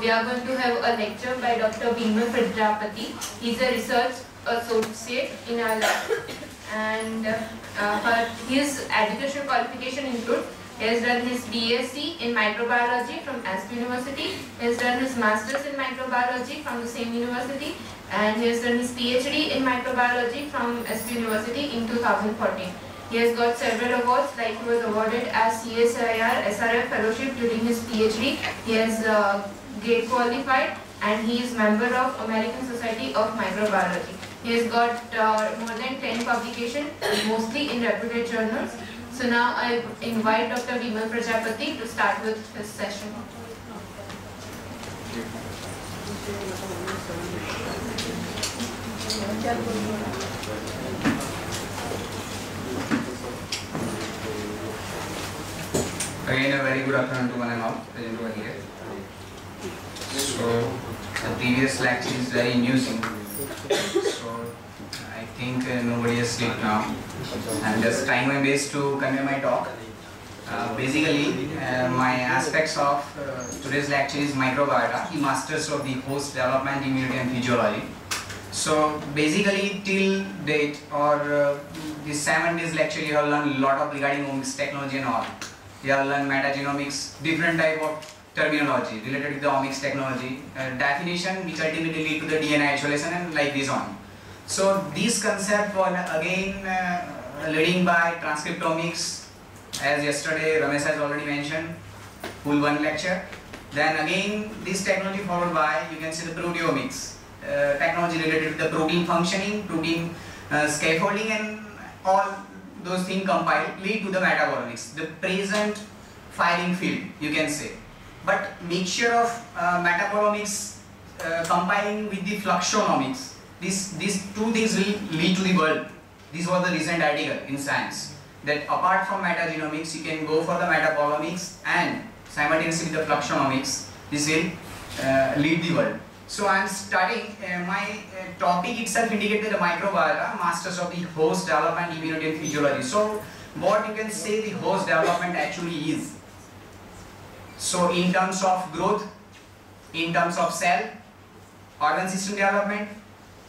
we are going to have a lecture by Dr. Vimal Prajapati. He's a research associate in our lab. And uh, his educational qualification include he has done his BSc in microbiology from SP University. He has done his master's in microbiology from the same university. And he has done his PhD in microbiology from SP University in 2014. He has got several awards like he was awarded as CSIR SRF Fellowship during his PhD. He has uh, GATE qualified and he is member of American Society of Microbiology. He has got uh, more than 10 publications, mostly in reputed journals. So now I invite Dr. Vimal Prajapati to start with his session. Again, a very good afternoon to one and all present over here. So, the previous lecture is very amusing. So, I think uh, nobody is asleep now. I'm just trying my best to convey my talk. Uh, basically, uh, my aspects of uh, today's lecture is microbiota, the masters of the host development, immunity and physiology. So basically till date or uh, this seven days lecture you have learned a lot of regarding omics technology and all. You have learned metagenomics, different type of terminology related to the omics technology, uh, definition which ultimately lead to the DNA isolation and like this on. So this concept was again uh, leading by transcriptomics as yesterday Ramesh has already mentioned, full one lecture. Then again this technology followed by you can see the proteomics, uh, technology related to the protein functioning, protein uh, scaffolding and all those things compiled lead to the metabolomics, the present firing field you can say. But mixture of uh, metabolomics uh, combining with the fluxonomics, this, these two things will lead to the world. This was the recent article in Science that apart from metagenomics you can go for the metabolomics and simultaneously with the fluxonomics this will uh, lead the world. So I am studying, uh, my uh, topic itself indicated the microbiota, masters of the host development, immunity and physiology. So what you can say the host development actually is. So in terms of growth, in terms of cell, organ system development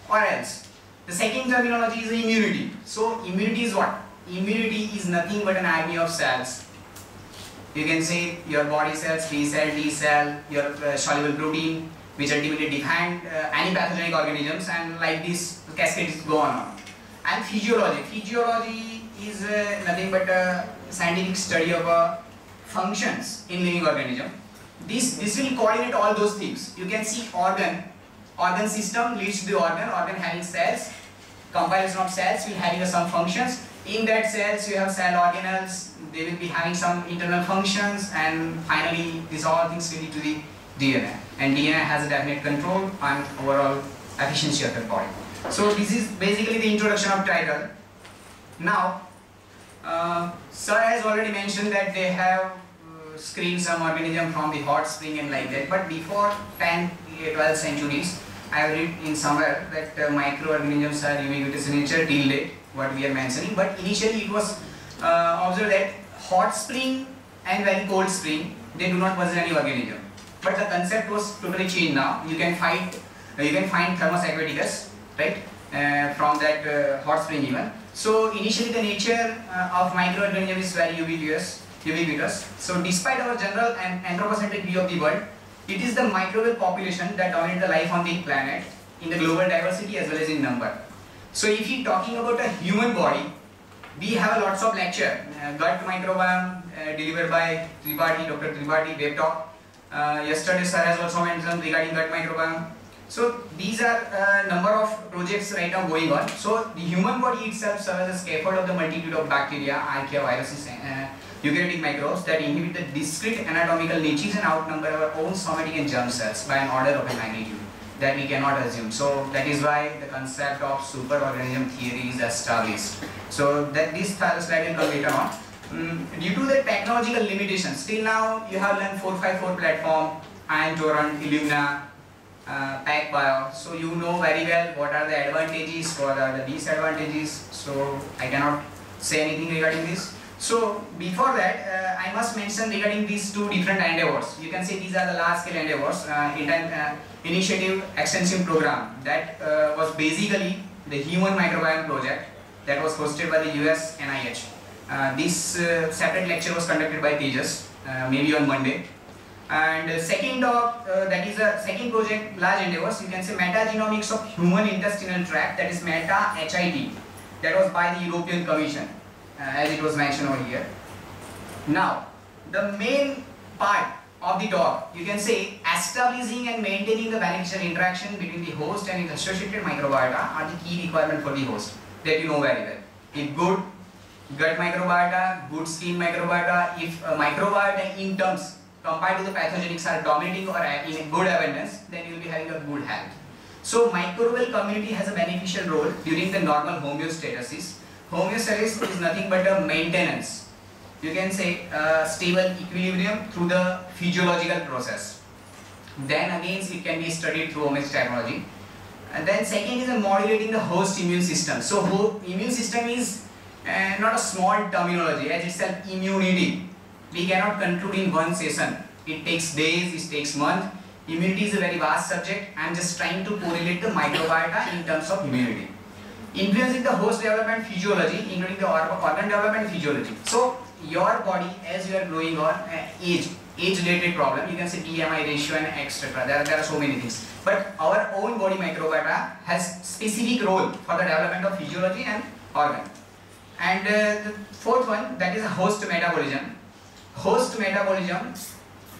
or else. The second terminology is immunity. So immunity is what? Immunity is nothing but an army of cells. You can say your body cells, B cell, T cell, your uh, soluble protein, which ultimately define uh, any pathogenic organisms and like this cascade is go on. And physiology. Physiology is uh, nothing but a scientific study of uh, functions in living organism. This, this will coordinate all those things. You can see organ, organ system leads to the organ, organ having cells, compilation of cells will having some functions. In that cells you have cell organelles, they will be having some internal functions and finally these all things will lead to the DNA. And DNA has a definite control on overall efficiency of the body. So this is basically the introduction of title. Now, uh, Sir has already mentioned that they have uh, screened some organism from the hot spring and like that. But before 10, 12th centuries, I have read in somewhere that uh, microorganisms are ubiquitous in nature till date, what we are mentioning. But initially it was uh, observed that hot spring and very cold spring, they do not possess any organism. But the concept was totally changed now. You can find, you can find Thermus aquaticus, right, uh, from that uh, hot spring even. So initially the nature uh, of microorganism is very ubiquitous, ubiquitous. So despite our general and anthropocentric view of the world, it is the microbial population that dominate the life on the planet in the global diversity as well as in number. So if you talking about a human body, we have a lots of lecture, uh, gut microbiome uh, delivered by Tripathi, Dr. Tripathi, web talk. Uh, yesterday sir has also mentioned regarding gut microbiome. So these are a number of projects right now going on. So the human body itself serves as a scaffold of the multitude of bacteria, archaea, viruses, uh, eukaryotic microbes that inhibit the discrete anatomical niches and outnumber our own somatic and germ cells by an order of a magnitude that we cannot assume. So that is why the concept of superorganism theory is established. So that this slide will come later on. Mm, due to the technological limitations, till now you have learned 454 platform, Ion Torrent, Illumina, uh, PacBio. So you know very well what are the advantages, what are the disadvantages. So I cannot say anything regarding this. So before that, uh, I must mention regarding these two different endeavors. You can see these are the large scale endeavors. Uh, uh, initiative extension program that uh, was basically the human microbiome project that was hosted by the US NIH. Uh, this separate lecture was conducted by Tejas, maybe on Monday. And uh, second of, uh, that is a second project, large endeavors, you can say metagenomics of human intestinal tract, that is META-HIT, that was by the European Commission, uh, as it was mentioned over here. Now, the main part of the dog, you can say establishing and maintaining the beneficial interaction between the host and its associated microbiota are the key requirement for the host that you know very well. If good gut microbiota, good skin microbiota, if uh, microbiota in terms compared to the pathogenics are dominating or in good abundance, then you will be having a good health. So microbial community has a beneficial role during the normal homeostasis. Homeostasis is nothing but a maintenance you can say uh, stable equilibrium through the physiological process. Then again it can be studied through omics technology. And then second is modulating the host immune system. So immune system is uh, not a small terminology as itself immunity. We cannot conclude in one session. It takes days, it takes months. Immunity is a very vast subject. I am just trying to correlate the microbiota in terms of immunity. Influencing the host development physiology, including the organ development physiology. So your body as you are growing on uh, age age related problem you can say BMI ratio and etc there, there are so many things but our own body microbiota has specific role for the development of physiology and organ and uh, the fourth one that is host metabolism host metabolism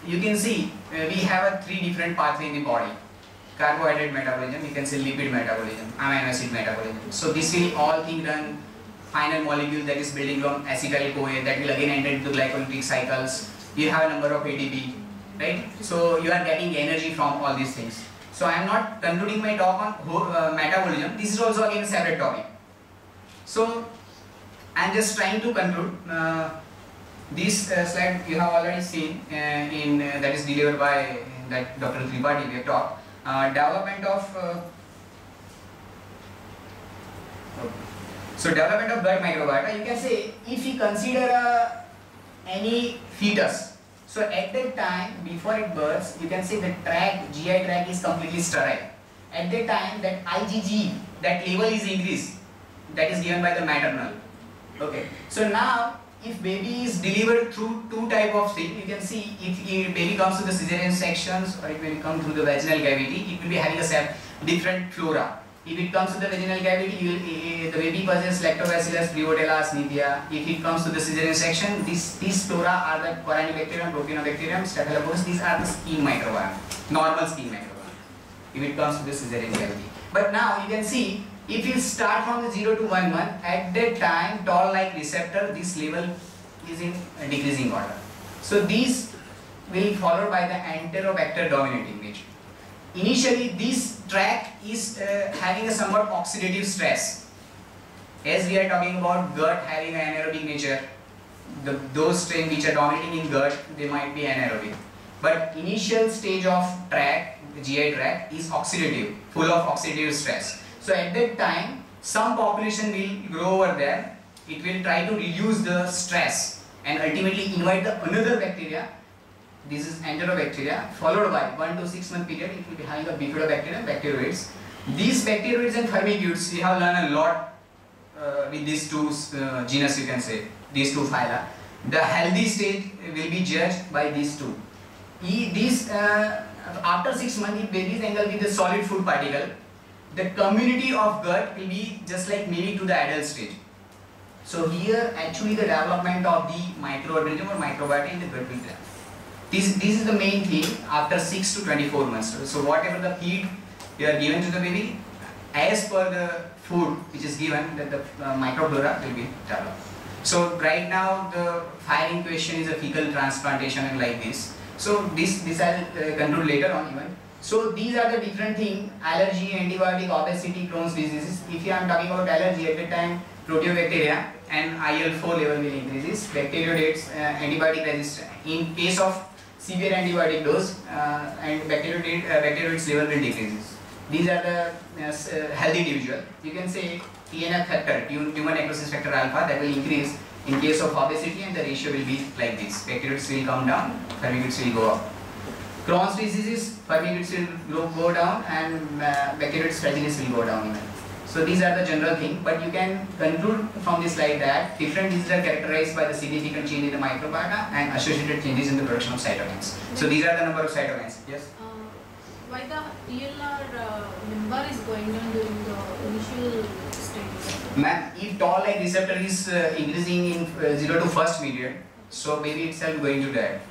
you can see uh, we have a three different pathway in the body carbohydrate metabolism you can say lipid metabolism amino acid metabolism so this will all thing done final molecule that is building from acetyl CoA that will again enter into glycolytic cycles. You have a number of ATP, right? So you are getting energy from all these things. So I am not concluding my talk on uh, metabolism. This is also again a separate topic. So I am just trying to conclude. Uh, this uh, slide you have already seen uh, in uh, that is delivered by that Dr. Tripathi we talked. Uh, development of okay. So development of gut microbiota, you can say if you consider uh, any fetus, so at that time before it births, you can say the tract, GI tract is completely sterile. At that time that IgG, that level is increased, that is given by the maternal. Okay. So now if baby is delivered through two type of thing, you can see if, baby comes to the cesarean sections or it will come through the vaginal cavity, it will be having a different flora. If it comes to the vaginal cavity, uh, the baby possesses lactobacillus, prevotella, Sneathia. If it comes to the cesarean section, these, these flora are the Corynebacterium, Propionibacterium, Staphylococcus. These are the skin microbiome, normal skin microbiome. If it comes to the cesarean cavity. But now you can see, if you start from the 0 to 1 month, at that time, toll-like receptor, this level is in decreasing order. So these will be followed by the enterobacter dominating nature. Initially, this tract is uh, having a somewhat oxidative stress. As we are talking about gut having an anaerobic nature, the, those strains which are dominating in gut, they might be anaerobic. But initial stage of tract, GI tract, is oxidative, full of oxidative stress. So at that time, some population will grow over there. It will try to reduce the stress and ultimately invite the another bacteria this is enterobacteria followed by 1 to 6 month period it will be having a bifidobacterium bacteroids. These bacteroids and firmicutes we have learned a lot uh, with these two uh, genus you can say, these two phyla. The healthy state will be judged by these two. E, these uh, after 6 months if babies angle with the solid food particle, the community of gut will be just like mimic to the adult stage. So here actually the development of the microorganism or microbiota in the gut will happen. This, this is the main thing after 6 to 24 months. So whatever the feed you are given to the baby, as per the food which is given, that the uh, microflora will be developed. So right now the firing question is a fecal transplantation and like this. So this, this I'll uh, conclude later on even. So these are the different things, allergy, antibiotic, obesity, Crohn's diseases. If you are talking about allergy at the time, proteobacteria and IL-4 level will increases, bacteroidetes, uh, antibiotic resistance. In case of severe antibiotic dose uh, and bacteroid, uh, bacteroids level will decrease. These are the uh, uh healthy individual. You can say TNF factor, tumor necrosis factor alpha, that will increase In case of obesity, and the ratio will be like this. Bacteroids will come down, firmicutes will go up. Crohn's diseases, firmicutes will go down and uh, bacteroids fragilis will go down even. So these are the general thing, but you can conclude from this slide that different diseases are characterized by the significant change in the microbiota and associated changes in the production of cytokines. So these are the number of cytokines. Yes. Uh, why the TLR uh, number is going down during the initial stages? Ma'am, if toll like receptor is uh, increasing in uh, 0 to first period, so maybe itself going to die.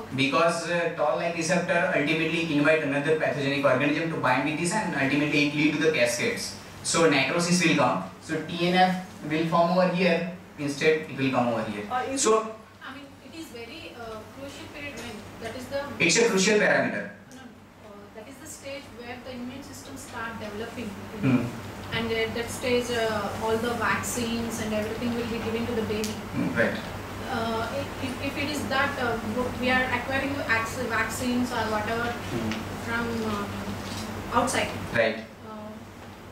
Okay. Because uh, toll like receptor ultimately invite another pathogenic organism to bind with this and ultimately it lead to the cascades. So necrosis will come. So TNF will form over here. Instead, it will come over here. Uh, So I mean, it is very uh, crucial period when that is the it's a crucial parameter. no, uh, that is the stage where the immune system start developing. Hmm. And at that stage, uh, all the vaccines and everything will be given to the baby. Hmm, Right. Uh, if, if it is that uh, we are acquiring vac- vaccines or whatever Hmm. from um, outside, Right. uh,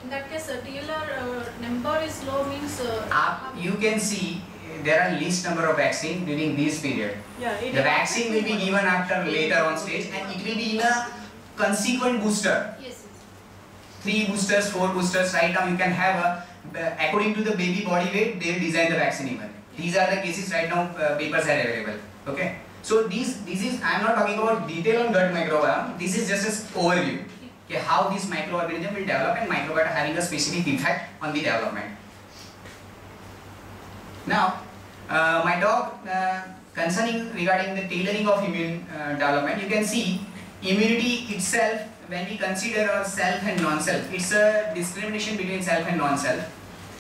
in that case, uh, TLR uh, number is low means. Uh, Up, you can see uh, there are least number of vaccine during this period. yeah, it The vaccine will be given after later on stage and it will be in a consequent booster. yes, yes. Three boosters, four boosters. Right now you can have a according to the baby body weight they design the vaccine even. These are the cases right now uh, papers are available. Okay. So these this is I am not talking about detail on gut microbiome. This is just an overview. Okay, how this microorganism will develop and microbiota having a specific effect on the development. Now, uh, my talk uh, concerning regarding the tailoring of immune uh, development, you can see immunity itself when we consider our self and non-self, it's a discrimination between self and non-self.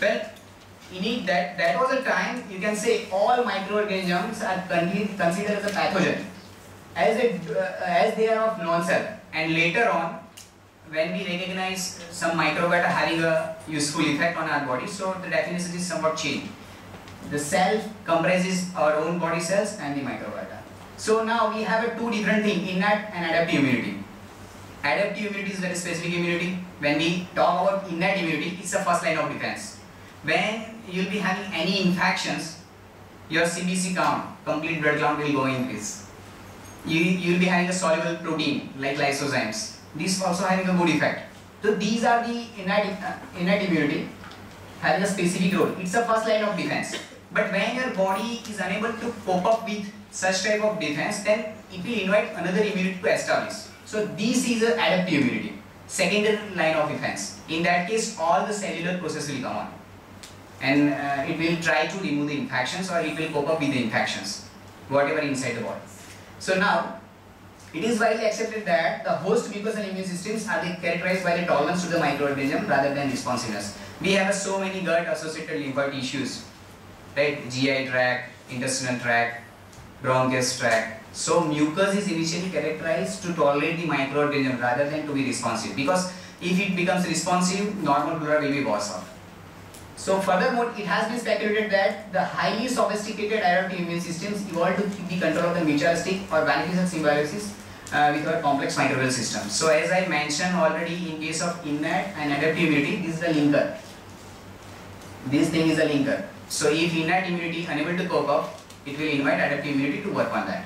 Well, in it that that was a time you can say all microorganisms are con- considered as a pathogen, as they uh, as they are of non-self, and later on when we recognize some microbiota having a useful effect on our body, so the definition is somewhat changed. The self comprises our own body cells and the microbiota. So now we have a two different thing, innate and adaptive immunity. Adaptive immunity is very specific immunity. When we talk about innate immunity, it's the first line of defense. When you'll be having any infections, your CBC count, complete blood count will go increase. You, you'll be having a soluble protein like lysozymes. These also having a good effect. So these are the innate, uh, immunity having a specific role. It's the first line of defense. But when your body is unable to cope up with such type of defense, then it will invite another immunity to establish. So this is a adaptive immunity, secondary line of defense. In that case, all the cellular process will come on, and uh, it will try to remove the infections or it will cope up with the infections, whatever inside the body. So now, it is widely accepted that the host mucosal immune systems are characterized by the tolerance to the microorganism rather than responsiveness. We have so many gut associated lymphoid tissues, right? GI tract, intestinal tract, bronchus tract. So mucus is initially characterized to tolerate the microorganism rather than to be responsive because if it becomes responsive, normal flora will be worse off. So furthermore, it has been speculated that the highly sophisticated adaptive immune systems evolved to keep the control of the mutualistic or beneficial symbiosis uh, with our complex microbial system. So as I mentioned already in case of innate and adaptive immunity, this is the linker. This thing is a linker. So if innate immunity unable to cope up, it will invite adaptive immunity to work on that.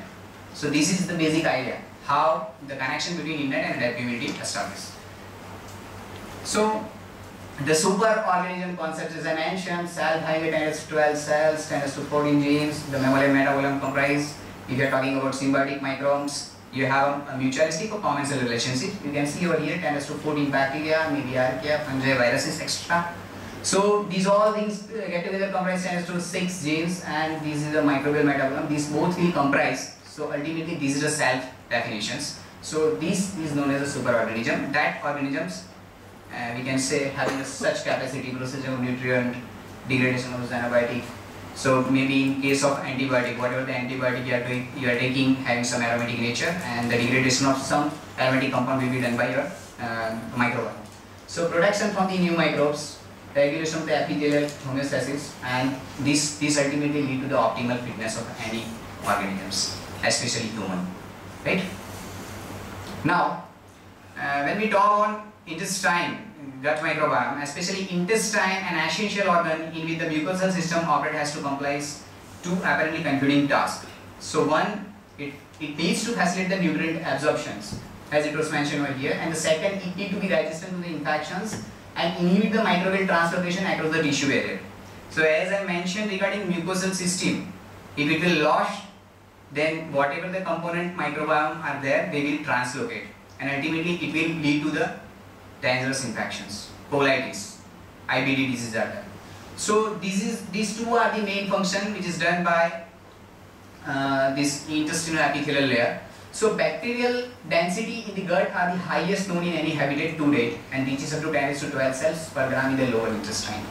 So this is the basic idea, how the connection between innate and adaptive immunity established. So the superorganism concept as I mentioned, cell having 10 to 12 cells, 10 to 14 genes, the mammalian metabolome comprise. If you are talking about symbiotic microbes, you have a mutualistic or common cell relationship. You can see over here 10 to 14 bacteria, maybe archaea, fungi, viruses, etc. So these all things uh, get together comprise 10 to 6 genes and this is the microbial metabolome. These both will comprise. So ultimately these are the self definitions. So this is known as a superorganism. That organisms uh, we can say having a such capacity, process of nutrient, degradation of xenobiotic. So maybe in case of antibiotic, whatever the antibiotic you are doing, you are taking having some aromatic nature and the degradation of some aromatic compound will be done by your uh, microbiome. So protection from the new microbes, regulation of the epithelial homeostasis and this, this ultimately lead to the optimal fitness of any organisms, especially human, right? Now, uh, when we talk on intestine, gut microbiome, especially intestine, an essential organ in which the mucosal system operate has to comprise two apparently conflicting tasks. So one, it, it needs to facilitate the nutrient absorptions as it was mentioned here and the second, it needs to be resistant to the infections and inhibit the microbial translocation across the tissue barrier. So as I mentioned regarding mucosal system, if it will lodge then whatever the component microbiome are there, they will translocate and ultimately it will lead to the dangerous infections, colitis, IBD disease are there. So these two are the main function which is done by uh, this intestinal epithelial layer. So bacterial density in the gut are the highest known in any habitat to date and reaches up to 10 to 12 cells per gram in the lower intestine.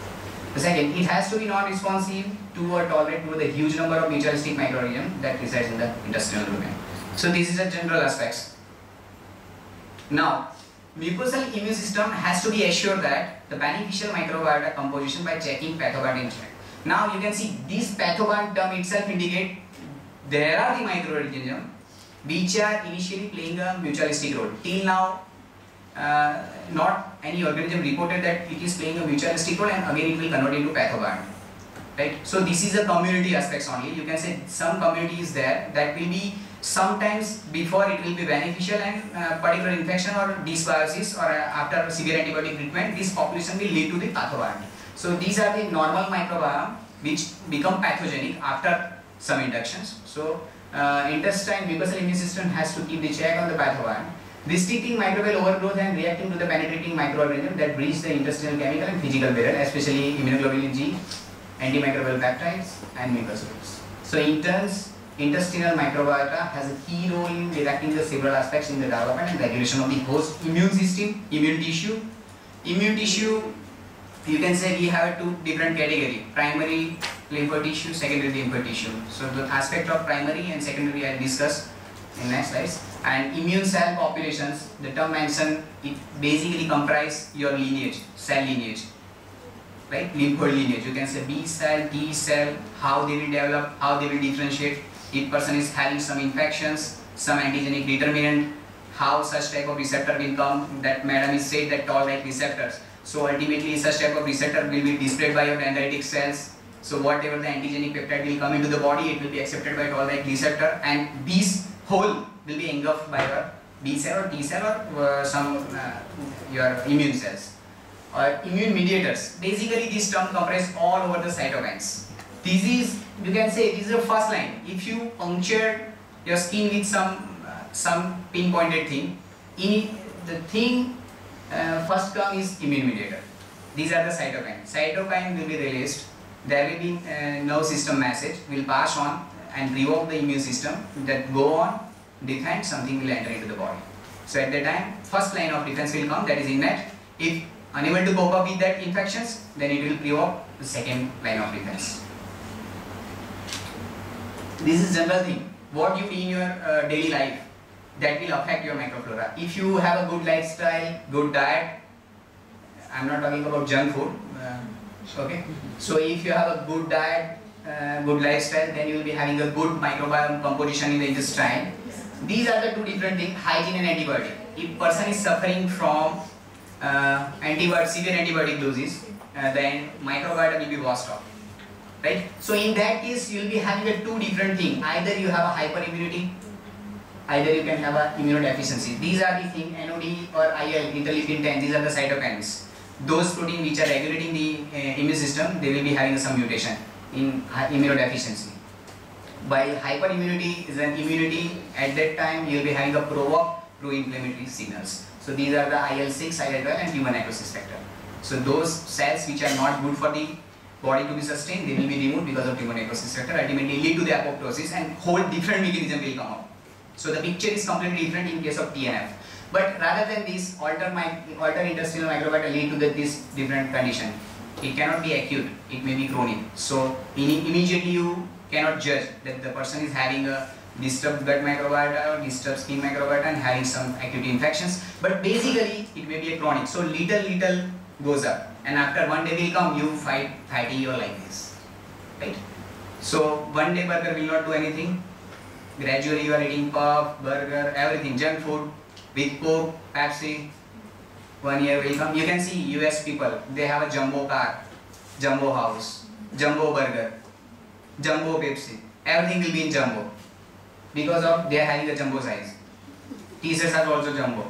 The second, it has to be non-responsive to or tolerate to the huge number of mutualistic microorganisms that resides in the intestinal domain. So this is the general aspects. Now, mucosal immune system has to be assured that the beneficial microbiota composition by checking pathobiota check. Now you can see this pathobiota term itself indicate there are the microorganisms which are initially playing a mutualistic role. Till now, uh, not any organism reported that it is playing a mutualistic role and again it will convert into pathobiont. Right? So this is a community aspects only. You can say some community is there that will be sometimes before it will be beneficial and uh, particular infection or dysbiosis or uh, after severe antibiotic treatment this population will lead to the pathobiont. So these are the normal microbiome which become pathogenic after some inductions. So uh, intestine mucosal immune system has to keep the check on the pathobiont restricting microbial overgrowth and reacting to the penetrating microorganism that breach the intestinal chemical and physical barrier, especially immunoglobulin G, antimicrobial peptides, and mucosols. So in intestinal microbiota has a key role in directing the several aspects in the development and regulation of the host immune system, immune tissue. Immune tissue, you can say we have two different category, primary lymphoid tissue, secondary lymphoid tissue. So the aspect of primary and secondary I discussed in next slides and immune cell populations the term mentioned it basically comprise your lineage cell lineage right lymphoid lineage you can say b cell t cell how they will develop how they will differentiate if person is having some infections some antigenic determinant how such type of receptor will come that madam is said that toll like receptors so ultimately such type of receptor will be displayed by your dendritic cells so whatever the antigenic peptide will come into the body it will be accepted by toll like receptor and these whole will be engulfed by your B cell or T cell or uh, some uh, your immune cells or immune mediators. Basically, this term comprises all over the cytokines. This is you can say this is the first line. If you puncture your skin with some uh, some pinpointed thing, in the thing uh, first term is immune mediator. These are the cytokines. Cytokine will be released. There will be uh, system message will pass on and revoke the immune system that go on defend something will enter into the body. So at that time first line of defense will come that is innate. If unable to cope up with that infections then it will provoke the second line of defense. This is general thing. What you eat in your uh, daily life that will affect your microflora. If you have a good lifestyle, good diet, I'm not talking about junk food. Uh, okay. So if you have a good diet, uh, good lifestyle, then you will be having a good microbiome composition in the intestine. These are the two different things, hygiene and antibiotic. If person is suffering from uh, antibiotic, severe antibiotic doses, uh, then microbiota will be washed off. Right? So in that case, you will be having a two different things. Either you have a hyperimmunity, either you can have a immunodeficiency. These are the thing NOD or IL, interleukin 10, these are the cytokines. Those proteins which are regulating the uh, immune system, they will be having some mutation in immunodeficiency. While hyperimmunity is an immunity, at that time you will be having a provoke pro-inflammatory signals. So these are the IL-6, IL-12 and human necrosis factor. So those cells which are not good for the body to be sustained, they will be removed because of human necrosis factor, ultimately lead to the apoptosis and whole different mechanism will come up. So the picture is completely different in case of TNF. But rather than this alter, my, alter intestinal microbiota lead to the, this different condition. It cannot be acute, it may be chronic. So immediately you cannot judge that the person is having a disturbed gut microbiota or disturbed skin microbiota and having some acute infections. But basically it may be a chronic. So little little goes up and after one day will come you fight fatigue or like this. Right? So one day burger will not do anything. Gradually you are eating puff, burger, everything, junk food with coke, Pepsi, one year will come. You can see US people, they have a jumbo car, jumbo house, jumbo burger. jumbo Pepsi. Everything will be in jumbo because of they are having a jumbo size. T-shirts are also jumbo.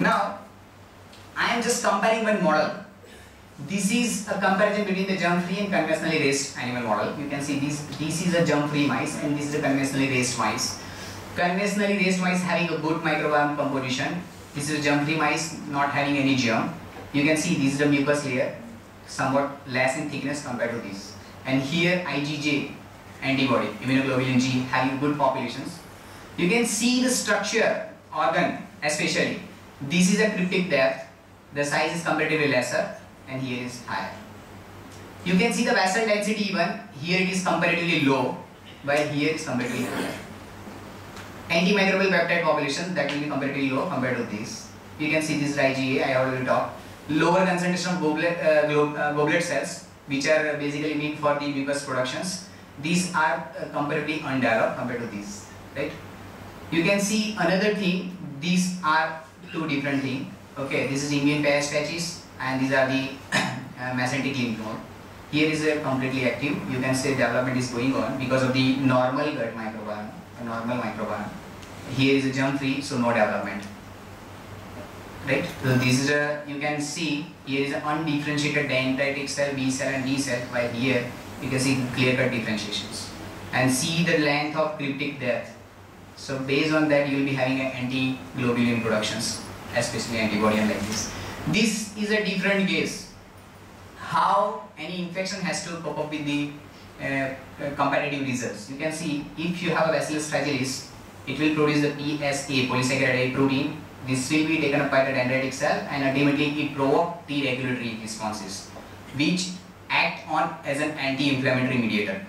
Now, I am just comparing one model. This is a comparison between the germ-free and conventionally raised animal model. You can see this, this is a germ-free mice and this is a conventionally raised mice. Conventionally raised mice having a good microbiome composition. This is a germ-free mice not having any germ. You can see this is the mucus layer, somewhat less in thickness compared to this. And here IgG antibody, immunoglobulin G having good populations. You can see the structure, organ especially. This is a cryptic depth, the size is comparatively lesser and here is higher. You can see the vessel density even, here it is comparatively low, while here is comparatively higher. Antimicrobial peptide population that will be comparatively low compared to this. You can see this is IgA, I already talked. Lower concentration of goblet, uh, uh, goblet cells, which are basically meant for the mucus productions. These are uh, comparatively undeveloped compared to these, right? You can see another thing, these are two different things. Okay, this is immune patch patches and these are the uh, mesenteric lymph node. Here is a completely active. You can say development is going on because of the normal gut microbiome, normal microbiome. Here is a germ free, so no development. Right? So this is a you can see here is an undifferentiated dendritic cell, B cell and D cell. While here you can see clear cut differentiations and see the length of cryptic depth. So based on that you will be having an anti-globulin productions, especially antibody like this. This is a different case. How any infection has to pop up with the uh, uh, comparative results. You can see if you have a bacillus fragilis, it will produce the PSA, polysaccharide A protein. This will be taken up by the dendritic cell and ultimately it provoke T regulatory responses, which act on as an anti-inflammatory mediator.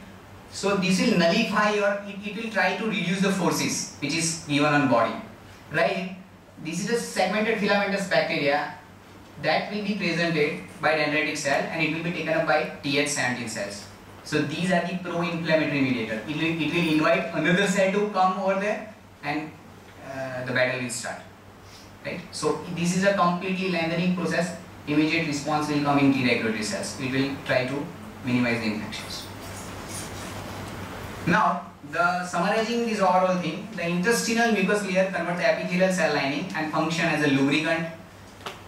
So this will nullify or it, it will try to reduce the forces which is given on body, right? This is a segmented filamentous bacteria that will be presented by dendritic cell and it will be taken up by Th17 cells. So these are the pro-inflammatory mediator. It will, it will invite another cell to come over there and uh, the battle will start. Right? So this is a completely lengthening process. Immediate response will come in T regulatory cells. It will try to minimize the infections. Now, the summarizing this overall thing, the intestinal mucous layer converts the epithelial cell lining and function as a lubricant,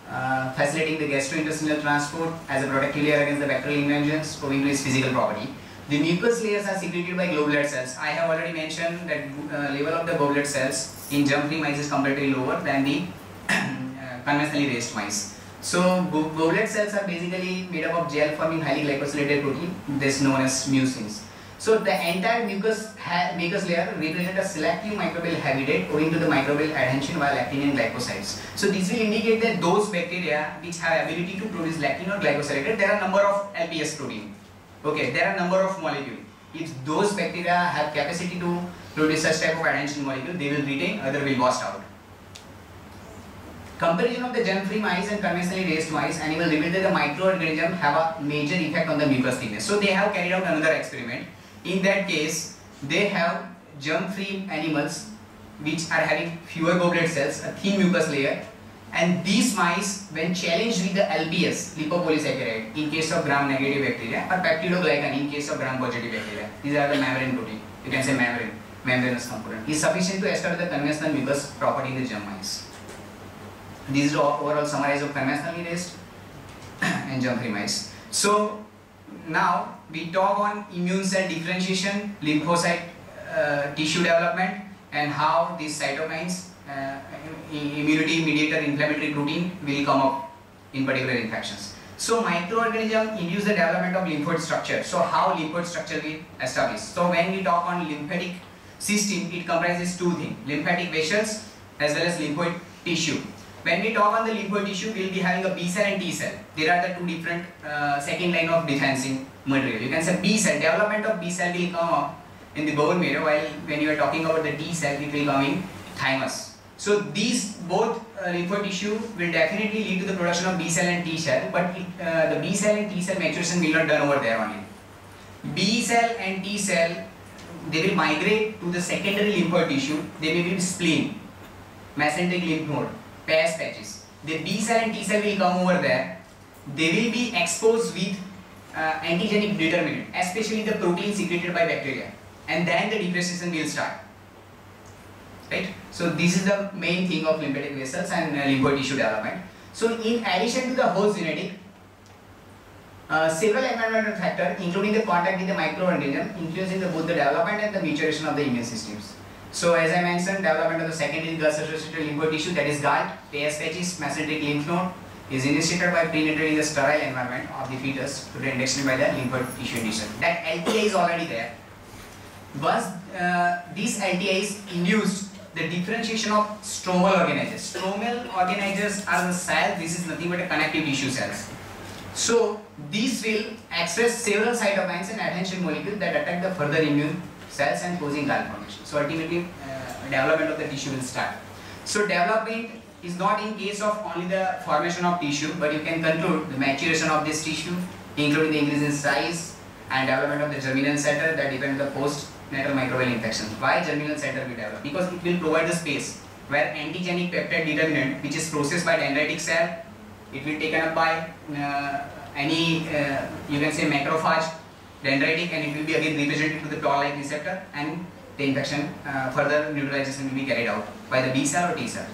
uh, facilitating the gastrointestinal transport as a protective layer against the bacterial invasions owing to its physical property. The mucous layers are secreted by goblet cells. I have already mentioned that uh, level of the goblet cells in germ-free mice is comparatively lower than the uh, conventionally raised mice. So go goblet cells are basically made up of gel-forming highly glycosylated protein, this known as mucins. So the entire mucus, mucus layer represents a selective microbial habitat owing to the microbial adhesion via lectin and glycosides. So this will indicate that those bacteria which have ability to produce lectin or glycosylate, there are number of LPS protein. Okay, there are a number of molecule. If those bacteria have capacity to produce such type of adhesion molecule, they will retain, other will wash out. Comparison of the germ-free mice and conventionally raised mice animal revealed that the microorganisms have a major effect on the mucus thickness. So they have carried out another experiment. In that case, they have germ-free animals which are having fewer goblet cells, a thin mucus layer, and these mice, when challenged with the LPS, lipopolysaccharide, in case of gram-negative bacteria, or peptidoglycan in case of gram-positive bacteria, these are the membrane protein. You can say membrane, membranous component, is sufficient to establish the conventional mucus property in the germ mice. This is the overall summary of conventionally raised and germ-free mice. So now we talk on immune cell differentiation, lymphocyte uh, tissue development and how these cytokines, uh, immunity mediator inflammatory protein will come up in particular infections. So microorganism induce the development of lymphoid structure. So how lymphoid structure will establish? So when we talk on lymphatic system, it comprises two things, lymphatic vessels as well as lymphoid tissue. When we talk on the lymphoid tissue, we will be having a B cell and T cell. There are the two different uh, second line of defensive material. You can say B cell, development of B cell will come in the bone marrow while when you are talking about the T cell, it will come in thymus. So these both uh, lymphoid tissue will definitely lead to the production of B cell and T cell, but it, uh, the B cell and T cell maturation will not done over there only. B cell and T cell, they will migrate to the secondary lymphoid tissue. They may be spleen, mesenteric lymph node, Peyer's patches. The B cell and T cell will come over there. They will be exposed with uh, antigenic determinant, especially the protein secreted by bacteria, and then the differentiation will start. Right? So this is the main thing of lymphatic vessels and uh, lymphoid tissue development. So in addition to the host genetic, uh, several environmental factors, including the contact with the microorganism, influencing the, both the development and the maturation of the immune systems. So as I mentioned, development of the secondary gut-associated lymphoid tissue, that is Peyer's patches, mesenteric lymph node, is initiated by penetrating the sterile environment of the fetus to the induction by the lymphoid tissue induction. That LTI is already there. Once uh, these LTI is induced, the differentiation of stromal organizers. Stromal organizers are the cells, this is nothing but a connective tissue cells. So these will express several cytokines and adhesion molecules that attack the further immune cells and causing gall formation. So ultimately uh, development of the tissue will start. So development is not in case of only the formation of tissue but you can conclude the maturation of this tissue including the increase in size and development of the germinal center that depend on the postnatal microbial infection. Why germinal center will develop? Because it will provide the space where antigenic peptide determinant which is processed by dendritic cell it will be taken up by uh, any uh, you can say macrophage dendritic and it will be again represented to the toll-like receptor and the infection uh, further neutralization will be carried out by the B cell or T cell.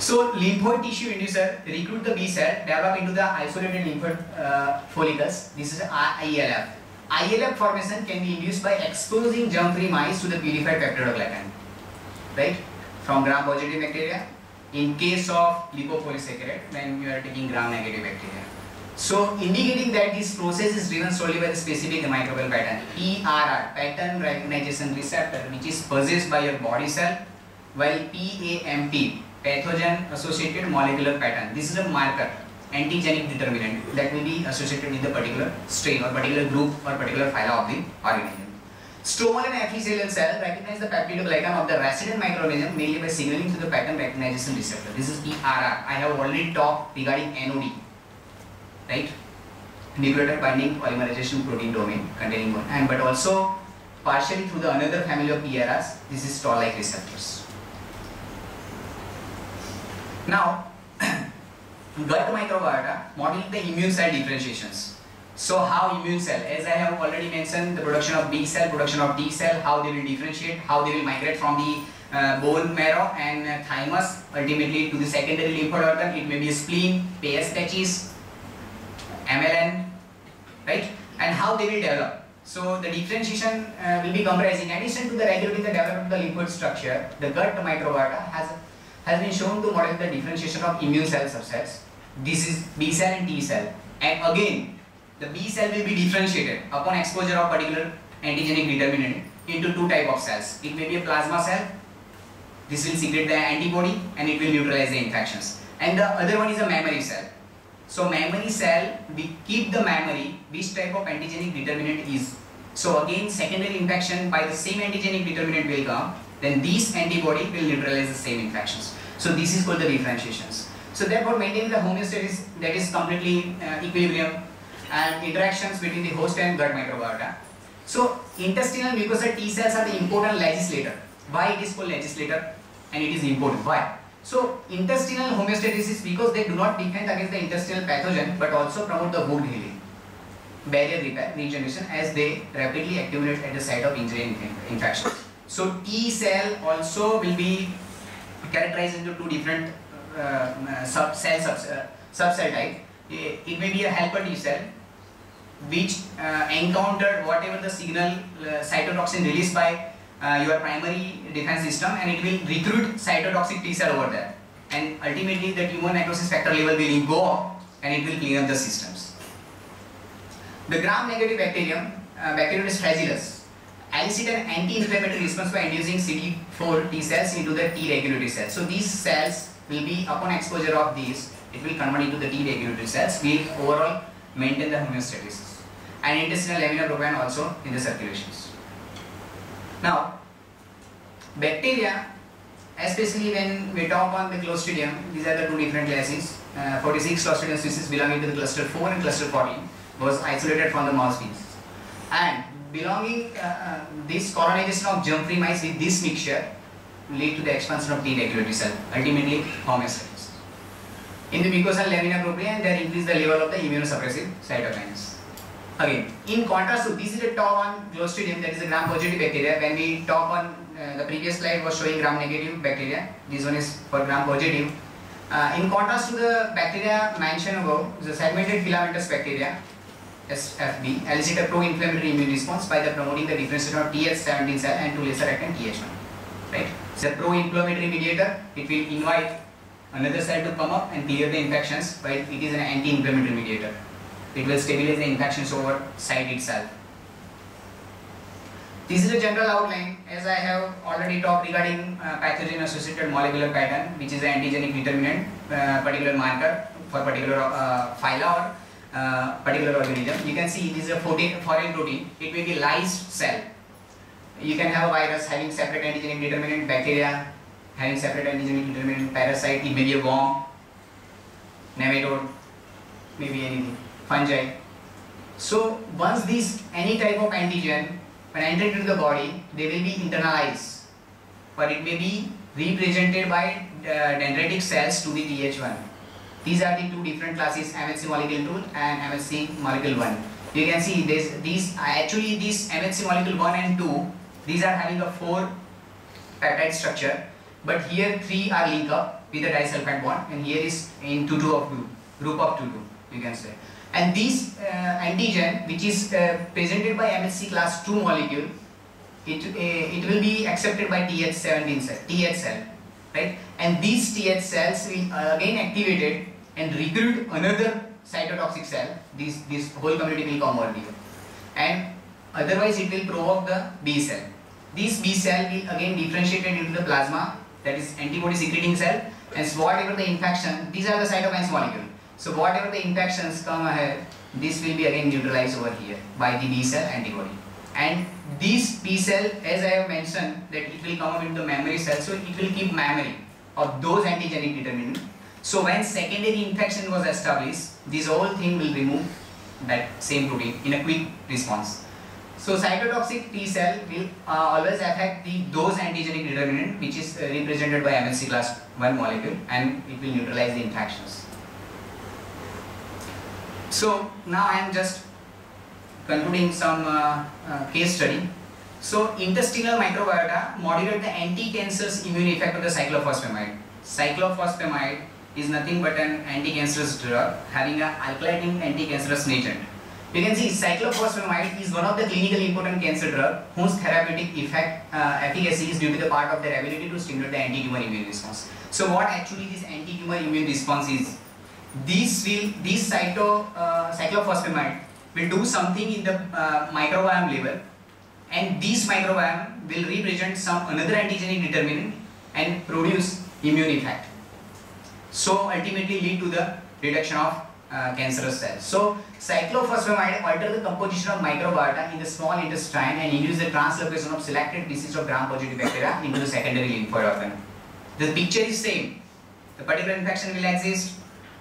So lymphoid tissue inducer recruit the B cell, develop into the isolated lymphoid uh, follicles. This is ILF. ILF formation can be induced by exposing germ-free mice to the purified peptidoglycan, right? From gram-positive bacteria. In case of lipopolysaccharide, when you are taking gram-negative bacteria. So indicating that this process is driven solely by the specific microbial pattern, PRR, pattern recognition receptor, which is possessed by your body cell, while PAMP, pathogen associated molecular pattern. This is a marker, antigenic determinant that will be associated with the particular strain or particular group or particular phyla of the organism. Stromal and epithelial cell recognize the peptidoglycan of the resident microorganism mainly by signaling to the pattern recognition receptor. This is PRR. I have already talked regarding NOD, right? Nucleotide binding polymerization protein domain containing one, and but also partially through the another family of PRRs. This is toll-like receptors. Now, gut microbiota model the immune cell differentiations. So how immune cell, as I have already mentioned, the production of B cell, production of T cell, how they will differentiate, how they will migrate from the uh, bone marrow and uh, thymus ultimately to the secondary lymphoid organ. It may be spleen, Peyer's patches, MLN, right? And how they will develop. So the differentiation uh, will be comprising, in addition to the regulating the development of the lymphoid structure, the gut microbiota has has been shown to model the differentiation of immune cell subsets. This is B cell and T cell. And again, the B cell will be differentiated upon exposure of particular antigenic determinant into two type of cells. It may be a plasma cell. This will secrete the antibody and it will neutralize the infections. And the other one is a memory cell. So memory cell, we keep the memory which type of antigenic determinant is. So again, secondary infection by the same antigenic determinant will come. Then these antibody will neutralize the same infections. So this is called the differentiations. So therefore, maintaining the homeostasis that is completely uh, equilibrium and interactions between the host and gut microbiota. So intestinal mucosal T cells are the important legislator. Why it is called legislator and it is important? Why? So intestinal homeostasis is because they do not defend against the intestinal pathogen but also promote the wound healing, barrier repair, regeneration as they rapidly accumulate at the site of injury and infection. So T cell also will be characterized into two different uh, sub cell sub, uh, subcell type. It may be a helper T cell which uh, encountered whatever the signal uh, cytotoxin released by uh, your primary defense system and it will recruit cytotoxic T cell over there and ultimately the tumor necrosis factor level will go up and it will clean up the systems. The gram-negative bacterium, uh, Bacteroides fragilis, elicit an anti-inflammatory response by inducing CD4 T cells into the T regulatory cells. So these cells will be upon exposure of these, it will convert into the T regulatory cells, will overall maintain the homeostasis and intestinal lamina propria also in the circulations. Now, bacteria, especially when we talk on the Clostridium, these are the two different classes. Uh, 46 Clostridium species belonging to the cluster 4 and cluster 14 was isolated from the mouse species. And belonging uh, uh, this colonization of germ-free mice with this mixture lead to the expansion of T regulatory cell, ultimately homeostasis. In the mucosal lamina propria, they increase the level of the immunosuppressive cytokines. Again, in contrast to this is a talk on Clostridium, that is a gram-positive bacteria. When we talk on uh, the previous slide was showing gram-negative bacteria. This one is for gram-positive. Uh, in contrast to the bacteria mentioned above, the segmented filamentous bacteria, SFB, elicit a pro-inflammatory immune response by the promoting the differentiation of Th17 cell and to lesser extent Th1. Right? It's a pro-inflammatory mediator. It will invite another cell to come up and clear the infections, while it is an anti-inflammatory mediator. It will stabilize the infections over site itself. This is a general outline as I have already talked regarding uh, pathogen associated molecular pattern which is an antigenic determinant uh, particular marker for particular uh, phyla or uh, particular organism. You can see this is a foreign, protein. It may be lysed cell. You can have a virus having separate antigen determinant, bacteria having separate antigen determinant, parasite, it may be a worm, nematode, maybe anything, fungi. So once these any type of antigen when enter into the body, they will be internalized but it may be represented by uh, dendritic cells to the Th1. These are the two different classes MHC molecule 2 and MHC molecule 1. You can see this, these actually these MHC molecule 1 and 2 these are having a 4 peptide structure but here 3 are linked up with the disulfide bond and here is in 2 2 of group, group of 2 2 you can say and this uh, antigen which is uh, presented by MHC class 2 molecule it, uh, it will be accepted by TH17 cell, TH cell right and these TH cells will again activated and recruit another cytotoxic cell this, this whole community will come over here and otherwise it will provoke the B cell this B cell will again differentiated into the plasma that is antibody secreting cell and whatever the infection these are the cytokines molecule so whatever the infections come ahead, this will be again neutralized over here by the B cell antibody. And this B cell, as I have mentioned, that it will come up into the memory cell, so it will keep memory of those antigenic determinants. So when secondary infection was established, this whole thing will remove that same protein in a quick response. So cytotoxic T cell will uh, always affect the those antigenic determinant which is uh, represented by MHC class 1 molecule and it will neutralize the infections. So now I am just concluding some uh, uh, case study. So intestinal microbiota modulate the anti-cancerous immune effect of the cyclophosphamide. Cyclophosphamide is nothing but an anti-cancerous drug having an alkylating anti-cancerous agent. You can see cyclophosphamide is one of the clinically important cancer drug whose therapeutic effect uh, efficacy is due to the part of their ability to stimulate the anti-tumor immune response. So what actually this anti-tumor immune response is? these will these cyto uh, cyclophosphamide will do something in the uh, microbiome level and this microbiome will represent some another antigenic determinant and produce immune effect so ultimately lead to the reduction of uh, cancerous cells. So cyclophosphamide alter the composition of microbiota in the small intestine and induce the translocation of selected pieces of gram-positive bacteria into the secondary lymphoid organ. The picture is same. The particular infection will exist.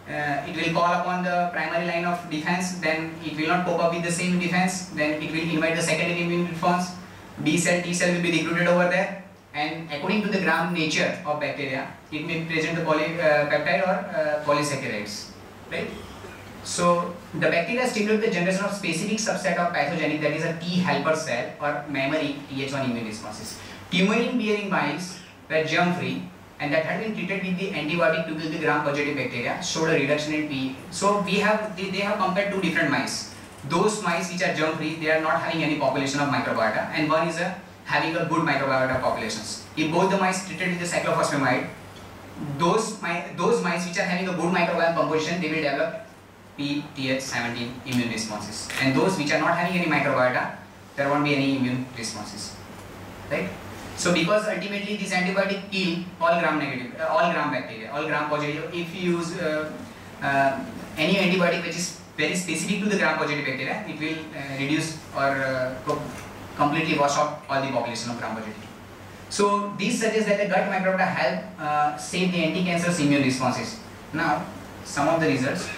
Uh, it will call upon the primary line of defense, then it will not cope up with the same defense, then it will invite the secondary immune response, B cell, T cell will be recruited over there, and according to the gram nature of bacteria, it may present the uh, or uh, polysaccharides, right? So the bacteria stimulate the generation of specific subset of pathogenic that is a T helper cell or memory Th1 immune responses. Tumorin bearing mice were germ free and that had been treated with the antibiotic to kill the gram-positive bacteria showed a reduction in P. So we have they, they have compared two different mice. Those mice which are germ-free, they are not having any population of microbiota, and one is a having a good microbiota populations. If both the mice treated with the cyclophosphamide, those mice, those mice which are having a good microbiome composition, they will develop PTH17 immune responses, and those which are not having any microbiota, there won't be any immune responses, right? So because ultimately this antibiotic kill all gram negative, uh, all gram bacteria, all gram positive. If you use uh, uh, any antibiotic which is very specific to the gram positive bacteria, it will uh, reduce or uh, completely wash out all the population of gram positive. So this suggests that the gut microbiota help uh, save the anti-cancerous immune responses. Now some of the results.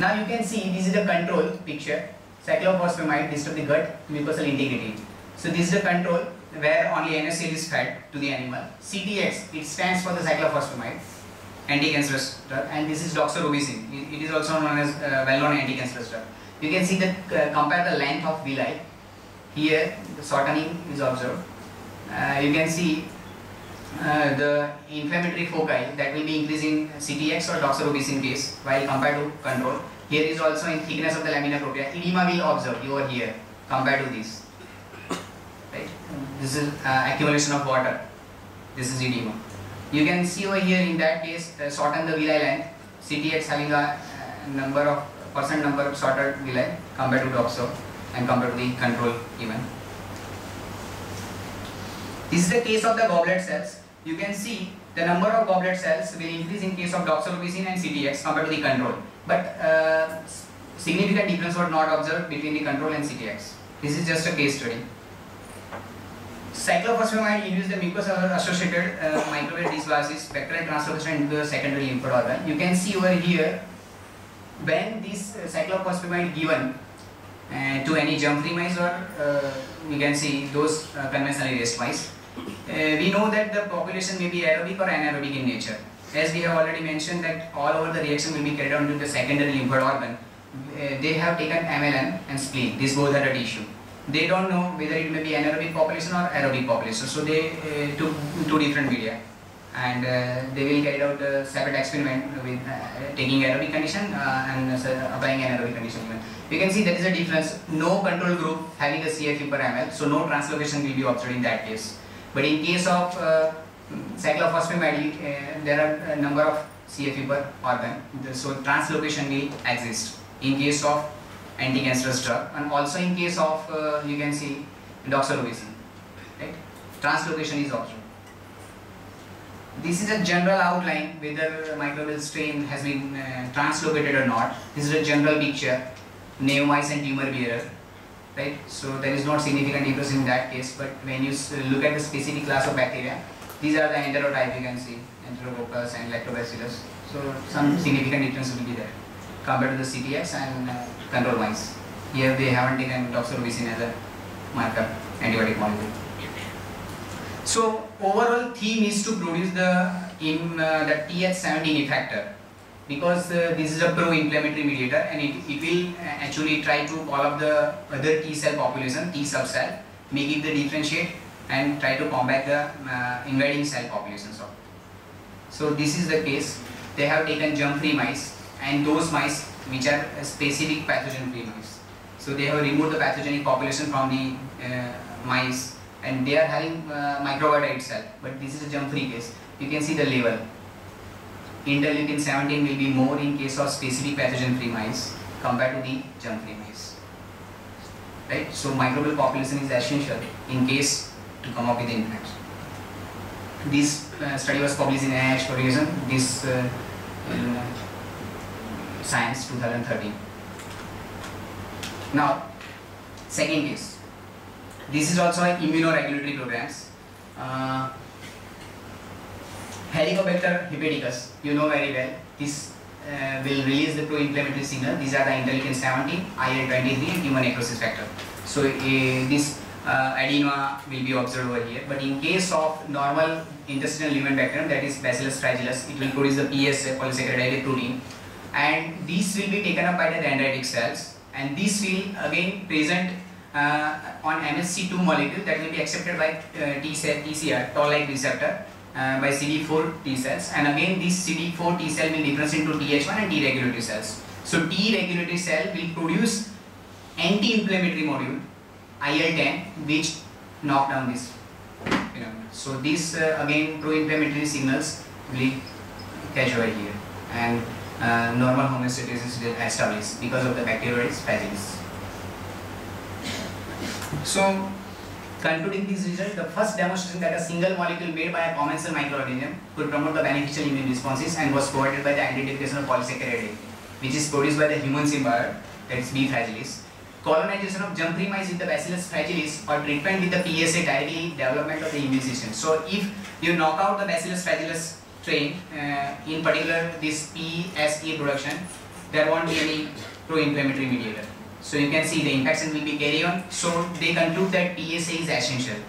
Now you can see this is the control picture. Cyclophosphamide disturbs the gut mucosal integrity. So this is the control where only NaCl is fed to the animal. CTX, it stands for the cyclophosphamide. anti-cancerous drug and this is doxorubicin. It, it is also known as uh, well-known anti-cancerous drug. You can see that uh, compare the length of villi. Here the shortening is observed. Uh, you can see uh, the inflammatory foci that will be increasing CTX or doxorubicin case while compared to control. Here is also in thickness of the lamina propria. Edema will observe over here compared to this. Right? This is uh, accumulation of water. This is edema. You can see over here in that case uh, shorten the villi length. CTX having a uh, number of percent number of shorter villi compared to doxo and compared to the control even. This is the case of the goblet cells. You can see the number of goblet cells will increase in case of doxorubicin and CTX compared to the control. But uh, significant difference was not observed between the control and CTX. This is just a case study. Cyclophosphamide induces the mucus-associated uh, microwave dysbiosis, bacterial translocation into the secondary lymphoid organ. You can see over here, when this cyclophosphamide given uh, to any germ-free mice or uh, you can see those uh, conventionally raised mice, uh, we know that the population may be aerobic or anaerobic in nature. As we have already mentioned that all over the reaction will be carried on to the secondary lymphoid organ. Uh, they have taken MLN and spleen. These both are a tissue. They don't know whether it may be anaerobic population or aerobic population. So they uh, took two different media and uh, they will carry out the separate experiment with uh, taking aerobic condition uh, and uh, applying anaerobic condition. You can see there is a difference. No control group having a CFU per ml, so no translocation will be observed in that case. But in case of uh, cyclophosphamide, uh, there are a number of CFU per organ, so translocation will exist in case of anti-cancerous drug and also in case of uh, you can see doxorubicin, right? Translocation is observed. This is a general outline whether microbial strain has been uh, translocated or not. This is a general picture, neomice and tumor bearer, right? So there is not significant difference in that case, but when you look at the specific class of bacteria, these are the enterotype you can see, enterococcus and lactobacillus. So some significant difference will be there compared to the CTX and uh, control mice. Here they haven't taken doxorubicin as a marker antibiotic molecule. So overall theme is to produce the in uh, the TH17 effector because uh, this is a pro-inflammatory mediator and it, it will uh, actually try to call up the other T cell population, T subcell, make it the differentiate and try to combat the uh, invading cell populations. of. So this is the case. They have taken germ-free mice and those mice which are specific pathogen-free mice. So they have removed the pathogenic population from the uh, mice and they are having uh, itself. But this is a germ-free case. You can see the level. Interleukin 17 will be more in case of specific pathogen-free mice compared to the germ-free mice. Right? So microbial population is essential in case to come up with the infection. This uh, study was published in NIH Publication, this uh, uh, Science 2013. Now, second case. This is also an immunoregulatory programs. Uh, Helicobacter hepaticus, you know very well. This uh, will release the pro-inflammatory signal. These are the interleukin 17, IL-23 and tumor necrosis factor. So uh, this uh, will be observed over here. But in case of normal intestinal lumen bacterium, that is Bacillus fragilis, it will produce the PSA polysaccharide protein, and these will be taken up by the dendritic cells, and this will again present uh, on MSC2 molecule that will be accepted by uh, T cell TCR, toll-like receptor. Uh, by CD4 T cells and again this CD4 T cell will differentiate into Th1 and T regulatory cells. So T regulatory cell will produce anti-inflammatory module IL-10 which knock down this. So these uh, again pro-inflammatory signals will catch over here and uh, normal homeostasis is established because of the bacterial fragilis. So concluding this result, the first demonstration that a single molecule made by a common cell microorganism could promote the beneficial immune responses and was provided by the identification of polysaccharide which is produced by the human symbiote, that is B. fragilis. Colonization of germ-free mice with the Bacillus fragilis or treatment with the PSA directly development of the immune system. So if you knock out the Bacillus fragilis strain, uh, in particular this PSA production, there won't be any pro-inflammatory mediator. So you can see the infection will be carry on. So they conclude that PSA is essential.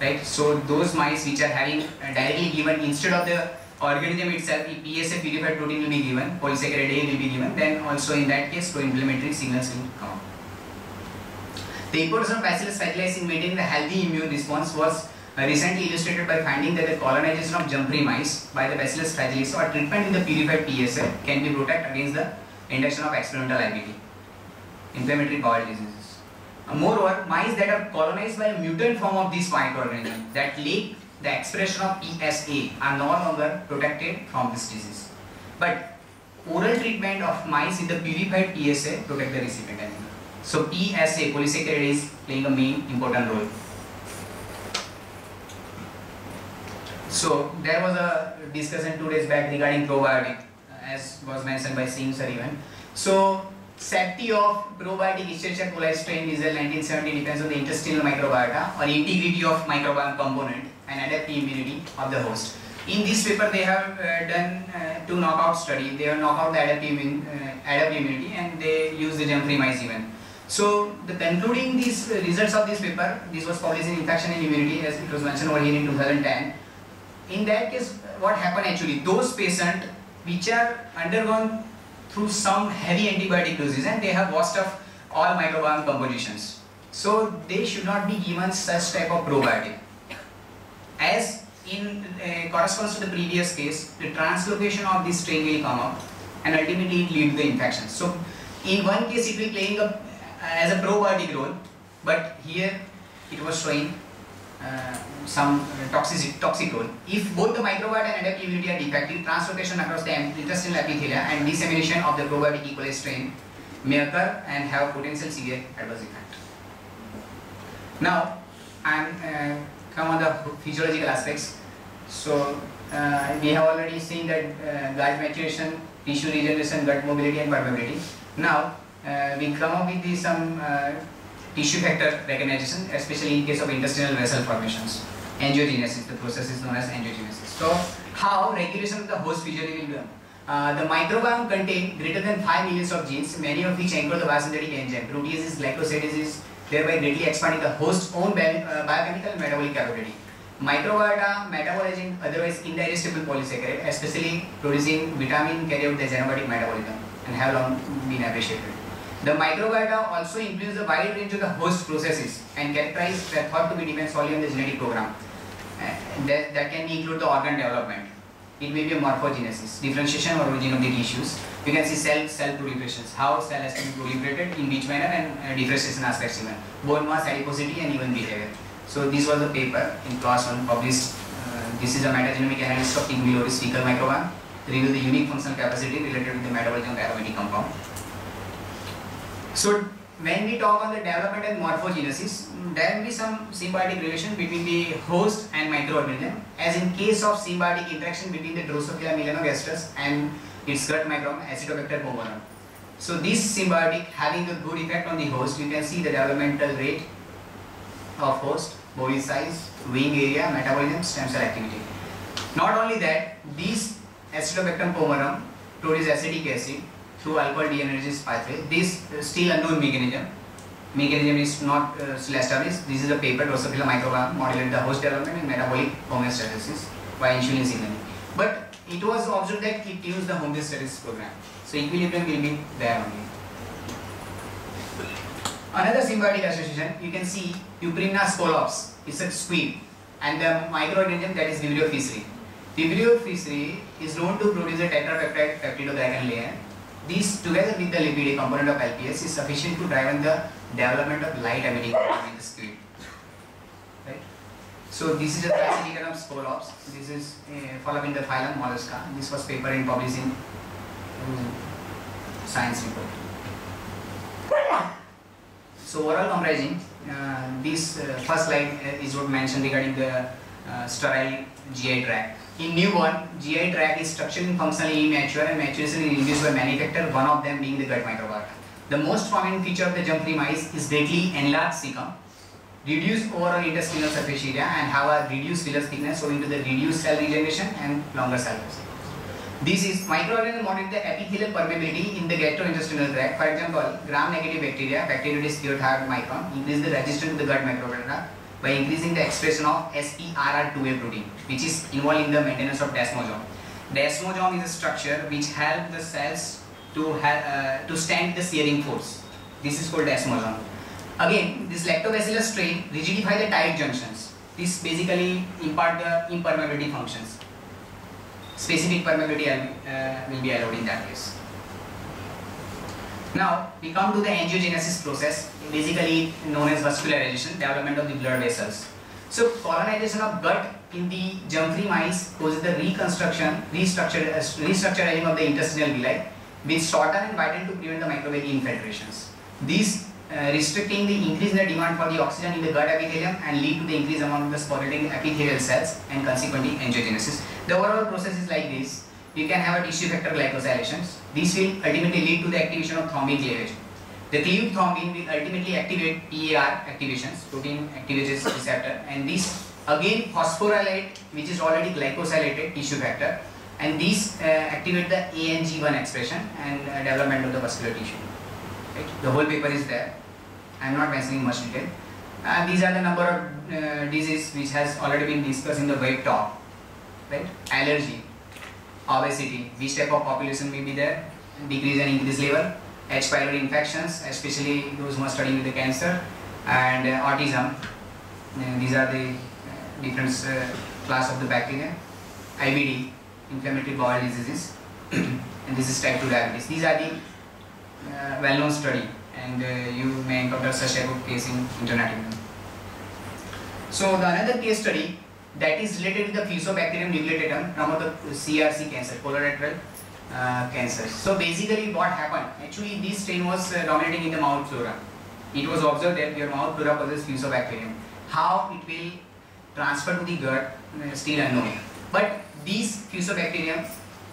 Right? So those mice which are having uh, directly given instead of the organism itself, PSA purified protein will be given, polysaccharide A will be given, then also in that case pro-inflammatory signals will come. The importance of Bacillus phageales in maintaining the healthy immune response was uh, recently illustrated by finding that the colonization of jumpery mice by the Bacillus phageales or treatment with the purified PSA can be protect against the induction of experimental IBD, inflammatory bowel diseases. Uh, moreover, mice that are colonized by a mutant form of this microorganism that lack the expression of PSA are no longer protected from this disease. But oral treatment of mice with the purified PSA protect the recipient animal. So PSA, polysaccharide is playing a main important role. So there was a discussion two days back regarding probiotic, as was mentioned by Singh sir even. So safety of probiotic Escherichia coli strain Weasel 1970 depends on the intestinal microbiota or integrity of microbiome component and adaptive immunity of the host. In this paper, they have uh, done uh, two knockout study. They have knocked out the adaptive, uh, adaptive immunity and they use the germ-free mice even. So, the concluding these results of this paper, this was published in Infection and Immunity as it was mentioned over here in 2010. In that case, what happened actually? Those patients which are undergone through some heavy antibiotic doses and they have washed off all microbiome compositions. So, they should not be given such type of probiotic. As in uh, corresponds to the previous case, the translocation of this strain will come up and ultimately it lead to the infection. So, in one case it will playing a as a probiotic role, but here it was showing uh, some toxic, toxic role. If both the microbiota and adaptive immunity are defective, translocation across the intestinal epithelia and dissemination of the probiotic E. coli strain may occur and have potential severe adverse effect. Now, I am uh, come on the physiological aspects. So, uh, we have already seen that uh, gut maturation, tissue regeneration, gut mobility and permeability. Now, uh, we come up with some tissue factor recognition, especially in case of intestinal vessel formations. Angiogenesis, the process is known as angiogenesis. So, how regulation of the host physiology will be? Uh, the microbiome contain greater than 5 millions of genes, many of which anchor the biosynthetic enzyme, proteases, glycosidases, thereby greatly expanding the host's own bio, uh, biochemical metabolic capability. Microbiota metabolizing otherwise indigestible polysaccharide, especially producing vitamin carry out the xenobiotic metabolism and have long been appreciated. The microbiota also influence the wide range of the host processes and characterize that thought to be depend solely on the genetic program. Uh, that, that can include the organ development. It may be a morphogenesis, differentiation or origin of the tissues. You can see cell cell proliferations, how cell has to be proliferated, in which manner and uh, differentiation aspects even. Bone mass, adiposity and even behavior. So this was a paper in class 1 published. Uh, this is a metagenomic analysis of T. pylori fecal microbiome. Reveal the unique functional capacity related to the metabolism of aromatic compound. So when we talk on the development and morphogenesis, hmm. there will be some symbiotic relation between the host and microorganism. As in case of symbiotic interaction between the Drosophila melanogaster and its gut microbe Acinetobacter pulmorum. So this symbiotic having a good effect on the host, you can see the developmental rate of host, body size, wing area, metabolism, stem cell activity. Not only that, these Acinetobacter pulmorum produce acetic acid through alcohol dehydrogenase pathway. This uh, still unknown mechanism. Mechanism is not uh, still established. This is a paper Drosophila microbiome modulate the host development and metabolic homeostasis by insulin signaling. But it was observed that it tunes the homeostasis program. So equilibrium will be there only. Another symbiotic association, you can see Euprymna scolops, is a squid and the microorganism that is Vibrio fischeri. Vibrio fischeri is known to produce a tetrapeptide peptidoglycan layer. These together with the lipid component of LPS is sufficient to drive on the development of light emitting in the squid. Right? So this is a classification of scolops. This is uh, followed in the phylum Mollusca. This was paper in published in um, science report. So overall comprising, uh, this uh, first slide uh, is what mentioned regarding the uh, sterile GI tract. In newborn, GI tract is structurally and functionally immature and maturation is induced by many factors, one of them being the gut microbiota. The most prominent feature of the germ-free mice is greatly enlarged cecum, reduced overall intestinal surface area and have a reduced villus thickness owing to the reduced cell regeneration and longer cell life. This is microorganism monitor the epithelial permeability in the gastrointestinal tract. For example, gram-negative bacteria, Bacteroides micron, increase the resistance to the gut microbiota by increasing the expression of SPRR2A protein, which is involved in the maintenance of desmosome. Desmosome is a structure which helps the cells to, uh, to stand the shearing force. This is called desmosome. Again, this lactobacillus strain rigidify the tight junctions. This basically impart the impermeability functions. Specific permeability uh, will be allowed in that case. Now we come to the angiogenesis process, basically known as vascularization, development of the blood vessels. So colonization of gut in the germ-free mice causes the reconstruction, uh, restructuring of the intestinal villi, which shorten and widen to prevent the microbial infiltrations. These uh, restricting the increase in the demand for the oxygen in the gut epithelium and lead to the increase among the sporulating epithelial cells and consequently angiogenesis. The overall process is like this. You can have a tissue factor glycosylations. These will ultimately lead to the activation of thrombin cleavage. The cleaved thrombin will ultimately activate PAR activations, protein activation receptor, and this again phosphorylate, which is already glycosylated tissue factor, and these uh, activate the ANG1 expression and uh, development of the vascular tissue. Right? The whole paper is there. I am not mentioning much detail. And these are the number of uh, diseases which has already been discussed in the web talk. Right? Allergy, obesity, which type of population may be there, decrease and increase level, H. pylori infections, especially those who are studying with the cancer, and uh, autism. Uh, these are the uh, different uh, class of the bacteria. IBD, inflammatory bowel diseases, and this is type 2 diabetes. These are the uh, well-known study, and uh, you may encounter such type of case in internet. So the another case study that is related to the Fusobacterium nucleatum from the CRC cancer, colorectal uh, cancer. So basically what happened, actually this strain was uh, dominating in the mouth flora. It was observed that your mouth flora possesses Fusobacterium. How it will transfer to the gut, uh, still unknown. But these Fusobacterium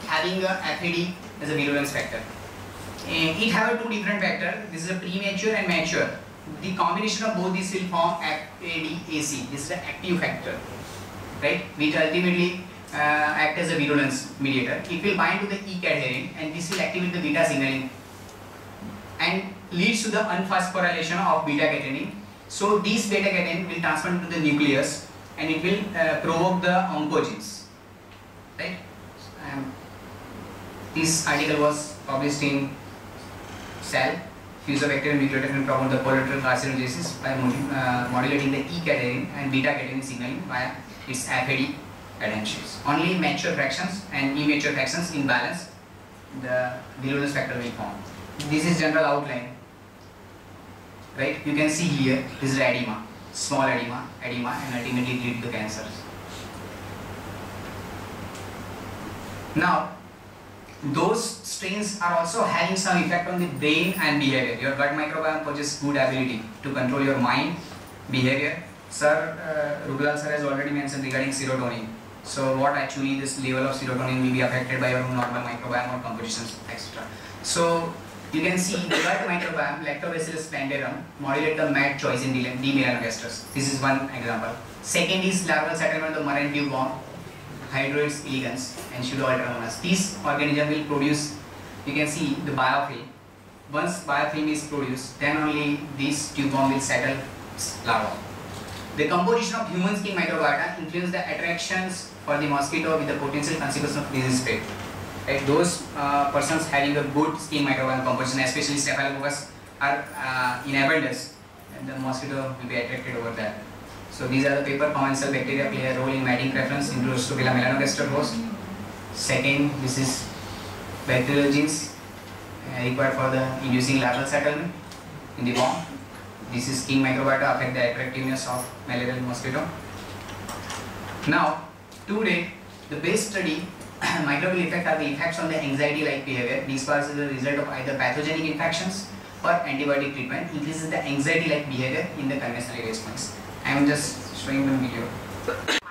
having a FAD as a virulence factor. Uh, it have two different factor. This is a premature and mature. The combination of both these will form FADAC. This is the active factor right, which ultimately uh, act as a virulence mediator. It will bind to the E cadherin and this will activate the beta signaling and leads to the unphosphorylation of beta catenin. So this beta catenin will transfer to the nucleus and it will uh, provoke the oncogenes. Right? Um, this article was published in Cell. Fusobacterium nucleated will promote the colorectal carcinogenesis by uh, modulating the E cadherin and beta catenin signaling via its FAD adhesions. Only mature fractions and immature fractions in balance, the virulence factor will form. This is general outline. Right? You can see here, this is edema, small edema, edema and ultimately lead to cancers. Now, those strains are also having some effect on the brain and behavior. Your gut microbiome possesses good ability to control your mind, behavior. Sir, uh, Ruglal sir has already mentioned regarding serotonin. So what actually this level of serotonin will be affected by your normal microbiome or compositions, etc. So you can see gut microbiome, Lactobacillus plantarum, modulate the MAT choice in D. melanogastrus. This is one example. Second is larval settlement of the murine tube worm, Hydroids elegans and Pseudoalteromonas. These organism will produce, you can see the biofilm. Once biofilm is produced, then only this tube worm will settle larva. The composition of human skin microbiota influence the attractions for the mosquito with the potential consequence of disease spread. Right? Those uh, persons having a good skin microbiome composition, especially Staphylococcus, are uh, in abundance, and the mosquito will be attracted over there. So these are the paper commensal bacteria play a role in mating preference in Drosophila melanogaster host. Second, this is bacterial genes uh, required for the inducing larval settlement in the worm. This is king microbiota affect the attractiveness of malarial mosquito. Now, today, the base study microbial effect are the effects on the anxiety-like behavior. These was the result of either pathogenic infections or antibiotic treatment increases the anxiety-like behavior in the conventional response. I am just showing one video.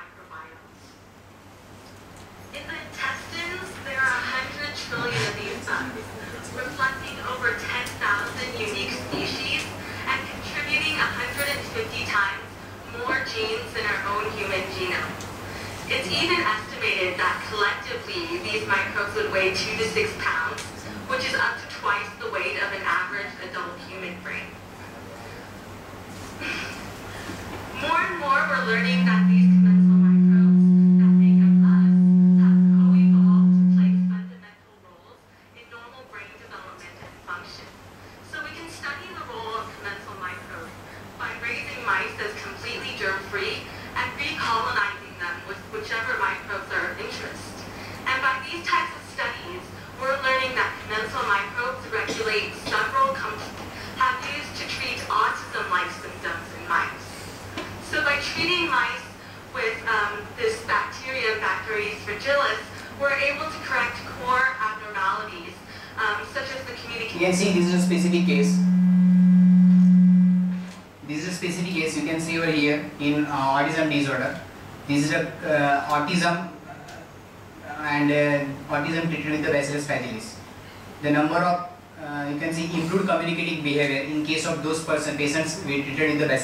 Microbes would weigh 2 to 6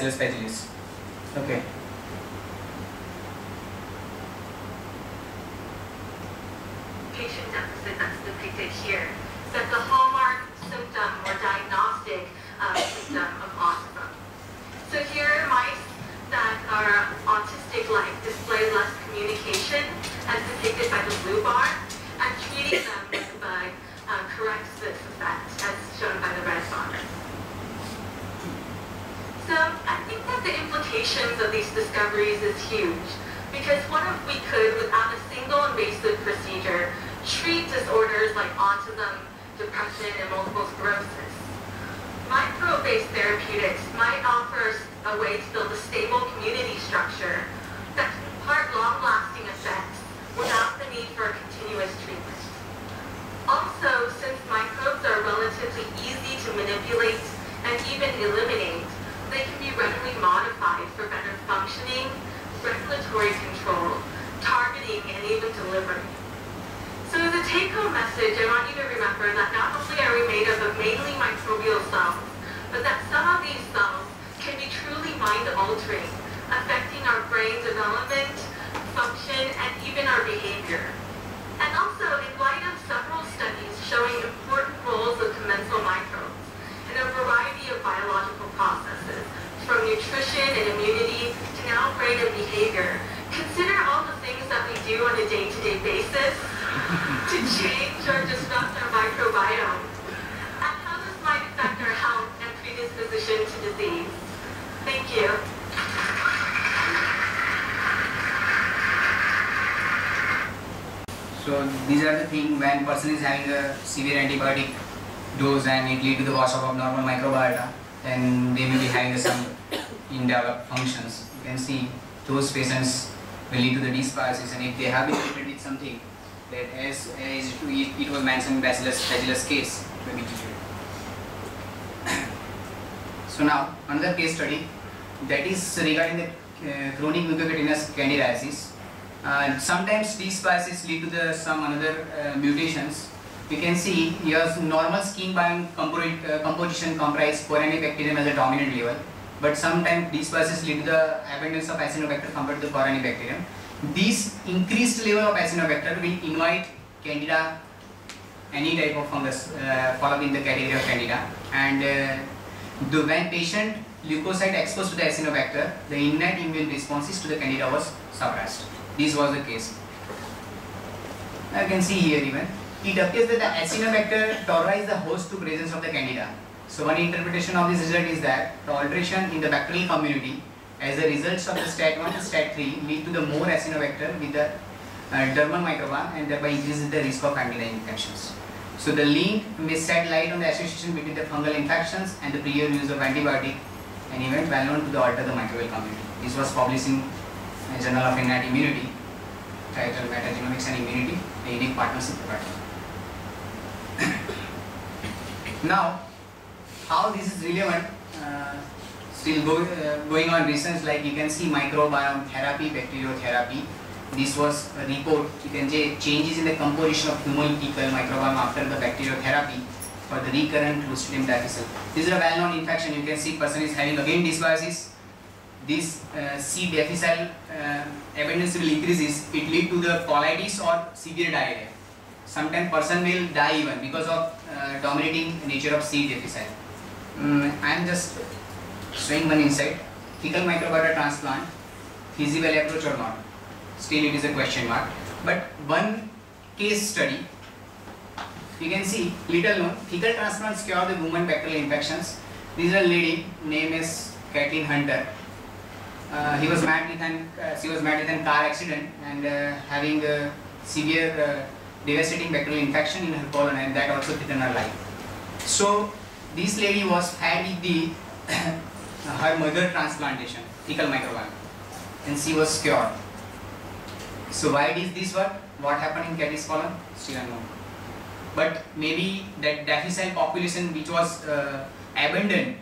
treated with the bacillus fragilis. Okay. patient deficit that's depicted here. That's a hallmark symptom or diagnostic uh, symptom of autism. So here, mice that are autistic-like display less communication, as depicted by the blue bar, and treating them with the bug uh, corrects this effect, as shown by the red bar. So I think that the implications of these discoveries is huge because what if we could, without a single invasive procedure, treat disorders like autism, depression, and multiple sclerosis? Micro-based therapeutics might offer a way to build a stable community structure that can impart long-lasting effects without the need for continuous treatment. Also, since microbes are relatively easy to manipulate and even eliminate, they can be readily modified for better functioning, regulatory control, targeting, and even delivery. So as a take-home message, I want you to remember that not only are we made up of mainly microbial cells, but that some of these cells can be truly mind-altering, affecting our brain development, function, and even our behavior. And also, in light of several studies showing important roles of commensal microbes in a variety of biological processes, from nutrition and immunity and behavior, consider all the things that we do on a day-to-day basis to change or disrupt our microbiome, and how this might affect our health and predisposition to disease. Thank you. So these are the things when person is having a severe antibiotic dose and it lead to the wash of abnormal microbiota, then they may be having some undeveloped functions. You can see those patients will lead to the dysbiosis and if they have been treated with something that as, as it, it was mentioned in Bacillus fragilis case may be treated. so now another case study that is regarding the uh, chronic mucocutaneous candidiasis. Uh, sometimes these biases lead to the some another uh, mutations. We can see here normal skin biome compo uh, composition comprise Corynebacterium as a dominant level, but sometimes these biases lead to the abundance of Acinetobacter compared to the Corynebacterium. This increased level of Acinetobacter will invite Candida, any type of fungus uh, the category of Candida, and uh, the when patient leukocyte exposed to the Acinetobacter, the innate immune responses to the Candida was suppressed. This was the case. Now you can see here even, it appears that the Acinetobacter tolerizes the host to presence of the Candida. So one interpretation of this result is that the alteration in the bacterial community as a result of the stat 1 to stat 3 lead to the more Acinetobacter with the uh, dermal microbiome and thereby increases the risk of Candida infections. So the link may shed light on the association between the fungal infections and the prior use of antibiotic, an event well known to the alter the microbial community. This was published in Journal of Innate Immunity, titled Metagenomics and Immunity, a unique partnership now, how this is relevant, uh, still go, uh, going on research like you can see microbiome therapy, bacteriotherapy. This was a report, you can say changes in the composition of human fecal microbiome after the bacteriotherapy for the recurrent Clostridium difficile. This is a well-known infection, you can see person is having again dysbiosis. This uh, C. difficile uh, abundance will increases, it lead to the colitis or severe diarrhea. Sometimes person will die even because of uh, dominating nature of C. difficile. Mm, I am just showing one insight. Fecal microbiota transplant, feasible approach or not? Still it is a question mark. But one case study, you can see little known fecal transplants cure the woman bacterial infections. This is a lady name is Kathleen Hunter. Uh, he was met with an uh, she was met with a car accident and uh, having a severe uh, devastating bacterial infection in her colon and that also threatened her life. So this lady was had the her mother transplantation, fecal microbiome, and she was cured. So why did this work? What happened in Katie's colon? Still unknown. but maybe that difficile population which was uh, abandoned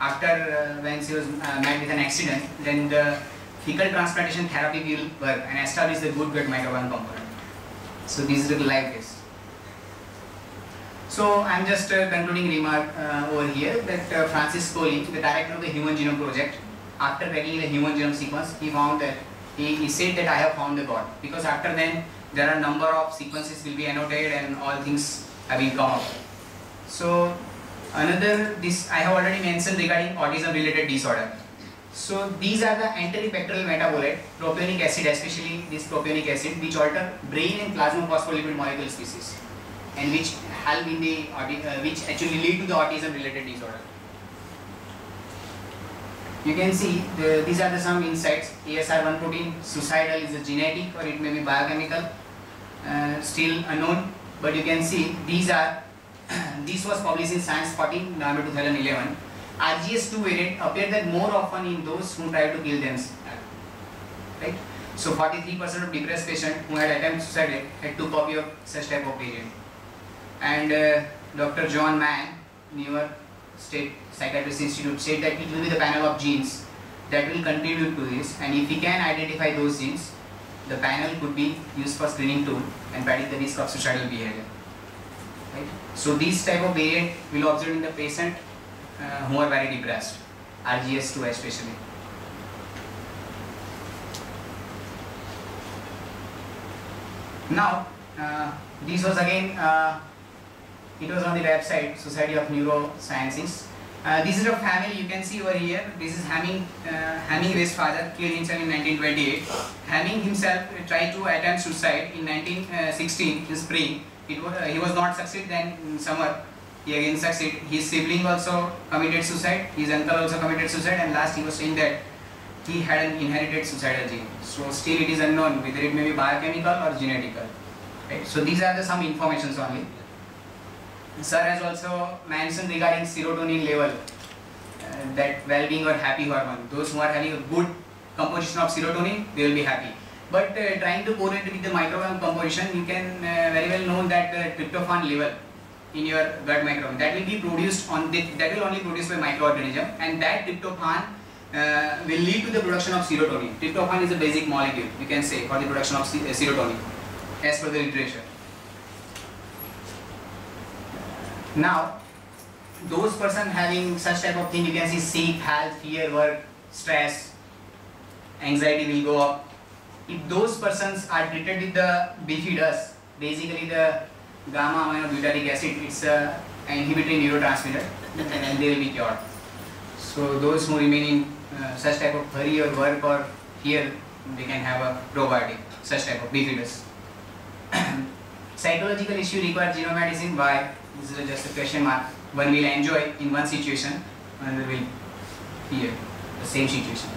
after uh, when she was uh, met with an accident, then the fecal transplantation therapy will work and establish the good gut microbiome component. So this is the live case. So I'm just uh, concluding remark uh, over here that uh, Francis Colley, the director of the Human Genome Project, after cracking the human genome sequence, he found that he, he said that I have found the God because after then there are number of sequences will be annotated and all things have been come up. So another this I have already mentioned regarding autism related disorder. So these are the enterobacterial metabolite, propionic acid especially this propionic acid which alter brain and plasma phospholipid molecule species and which help in the uh, which actually lead to the autism related disorder. You can see the, these are the some insights. ASR1 protein suicidal is a genetic or it may be biochemical, uh, still unknown. But you can see these are this was published in Science 14 November 2011. RGS2 variant appeared that more often in those who try to kill themselves. Right? So 43% of depressed patients who had attempted suicide had two copy of such type of variant. And uh, Dr. John Mann, New York State Psychiatrist Institute, said that it will be the panel of genes that will contribute to this. And if we can identify those genes, the panel could be used for screening tool and predict the risk of suicidal behavior. Right? So these type of variant will observe in the patient uh, who are very depressed, RGS2 especially. Now, uh, this was again, uh, it was on the website Society of Neurosciences. Uh, this is a family you can see over here. This is Hamming, uh, Hemingway's father killed himself in 1928. Hamming himself tried to attempt suicide in 1916 in spring. It was, uh, he was not succeed. Then in summer he again succeed. His sibling also committed suicide. His uncle also committed suicide. And last he was saying that he had an inherited suicidal gene. So still it is unknown whether it may be biochemical or genetical. Right? So these are the some informations only. Sir has also mentioned regarding serotonin level, uh, that well-being or happy hormone. Those who are having a good composition of serotonin, they will be happy. But uh, trying to correlate with the microbiome composition, you can uh, very well know that the tryptophan level in your gut microbiome that will be produced on the, that will only produced by microorganism, and that tryptophan uh, will lead to the production of serotonin. Tryptophan is a basic molecule, you can say, for the production of uh, serotonin, as per the literature. Now, those person having such type of thing, you can see sick, health, fear, work, stress, anxiety will go up. If those persons are treated with the bifidus, basically the gamma aminobutyric acid, it's a inhibitory neurotransmitter, and they will be cured. So those who remain in uh, such type of hurry or work or fear, they can have a probiotic, such type of bifidus. Psychological issue require genomedicine. Why? This is just a question mark. One will enjoy in one situation, another will fear the same situation.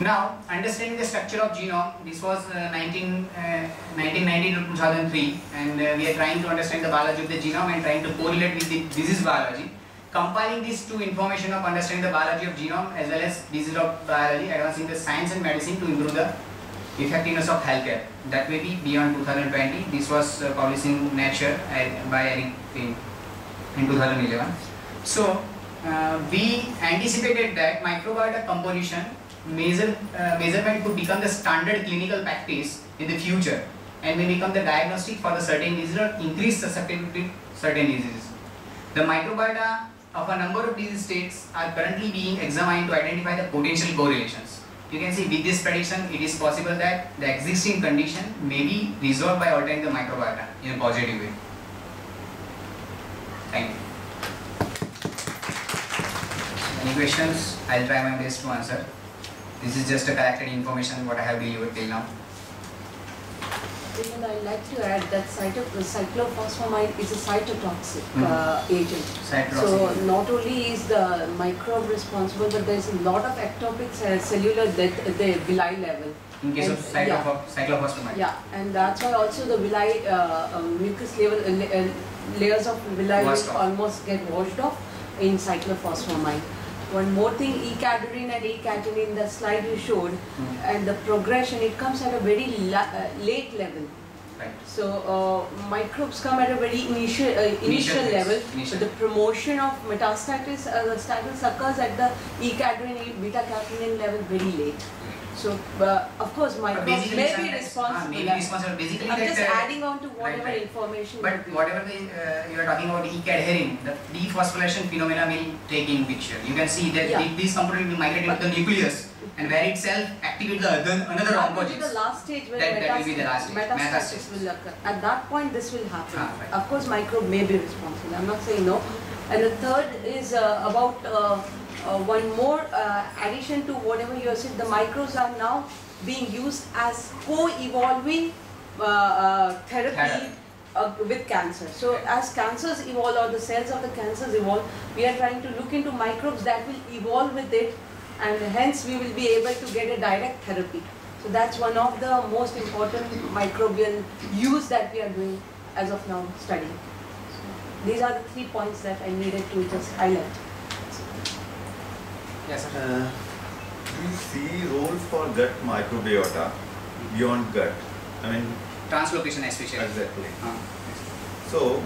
Now, understanding the structure of genome, this was uh, 19, uh, 1990 to 2003, and uh, we are trying to understand the biology of the genome and trying to correlate with the disease biology. Compiling these two information of understanding the biology of genome as well as disease of biology, advancing the science and medicine to improve the effectiveness of healthcare. That may be beyond 2020. This was uh, published in Nature uh, by Eric Payne in 2011. So uh, we anticipated that microbiota composition measure, uh, measurement could become the standard clinical practice in the future and may become the diagnostic for the certain disease or increase susceptibility to certain diseases. The microbiota of a number of disease states are currently being examined to identify the potential correlations. You can see with this prediction, it is possible that the existing condition may be resolved by altering the microbiota in a positive way. Thank you. Any questions? I'll try my best to answer. This is just a collected information what I have delivered till now. Even I'd like to add that cyto- cyclophosphamide is a cytotoxic Mhm. uh, agent. Cytotoxic So not only is the microbe responsible, but there's a lot of ectopic cellular death at the villi level. In case of And- cyclopho- cyclophosphamide. Yeah, and that's why also the villi uh, um, mucus level uh, uh, layers of villi Washed will off. almost get washed off in cyclophosphamide. One more thing, E-cadherin and E-catenin, the slide you showed, Hmm. and the progression, it comes at a very uh, late level. Right. So uh, microbes come at a very initial uh, initial, Initial level. initial. But the promotion of metastasis uh, status occurs at the E-cadherin, beta catenin level very late. So uh, of course my microbes basically, may be responsible. maybe responsible. Basically, I'm just uh, adding on to whatever right. information. But whatever the, uh, you are talking about E-cadherin, the dephosphorylation phenomena will take in picture. You can see that Yeah. the- these components will migrate into the nucleus and where itself activate the other, another That will be the last stage when That- that will be the last stage, metastasis metastasis. will occur. At that point, this will happen. Ah, right. Of course, microbe may be responsible. I'm not saying no. And the third is uh, about uh, one more uh, addition to whatever you have said. The microbes are now being used as co-evolving uh, uh, therapy. Therapy. Uh, with cancer. So as cancers evolve or the cells of the cancers evolve, we are trying to look into microbes that will evolve with it and hence we will be able to get a direct therapy. So that's one of the most important microbial use that we are doing as of now studying. These are the three points that I needed to just highlight. Yes, sir. Uh, do you see roles for gut microbiota beyond gut? I mean, Translocation especially. exactly. Ah, So,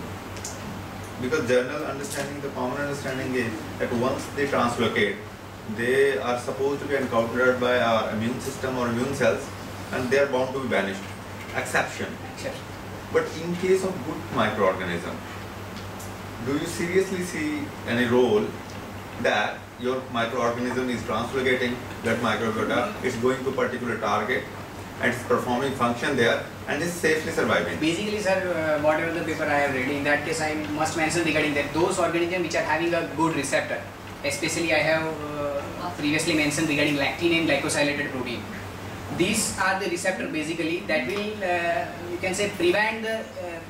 because general understanding, the common understanding is that once they translocate, they are supposed to be encountered by our immune system or immune cells and they are bound to be banished. Exception. exception. But in case of good microorganism, do you seriously see any role that your microorganism is translocating that microbiota, it's going to particular target and it's performing function there and is safely surviving? Basically, sir, uh, whatever the paper I have read, in that case, I must mention regarding that those organisms which are having a good receptor, especially I have uh, previously mentioned regarding lectin and glycosylated protein. These are the receptor basically that will, uh, you can say, prevent the uh,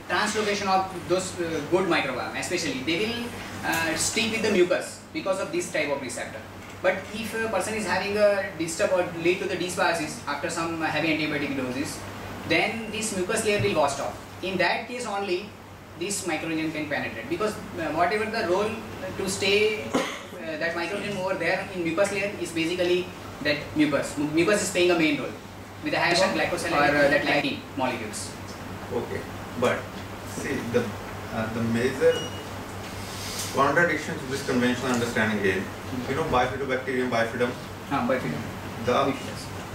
translocation of those uh, good microbiome. Especially, they will uh, stick with the mucus because of this type of receptor. But if a person is having a disturb or lead to the dysbiosis after some heavy antibiotic doses, then this mucus layer will burst off. In that case only, this microorganism can penetrate because uh, whatever the role to stay uh, that microorganism over there in mucus layer is basically that mucus. Mu- Mucus is playing a main role with the hash glycoside or uh, that lectin molecules. Okay, but see the uh, the major contradiction to this conventional understanding is, you know, bifidobacterium, bifidum, Ah, it- the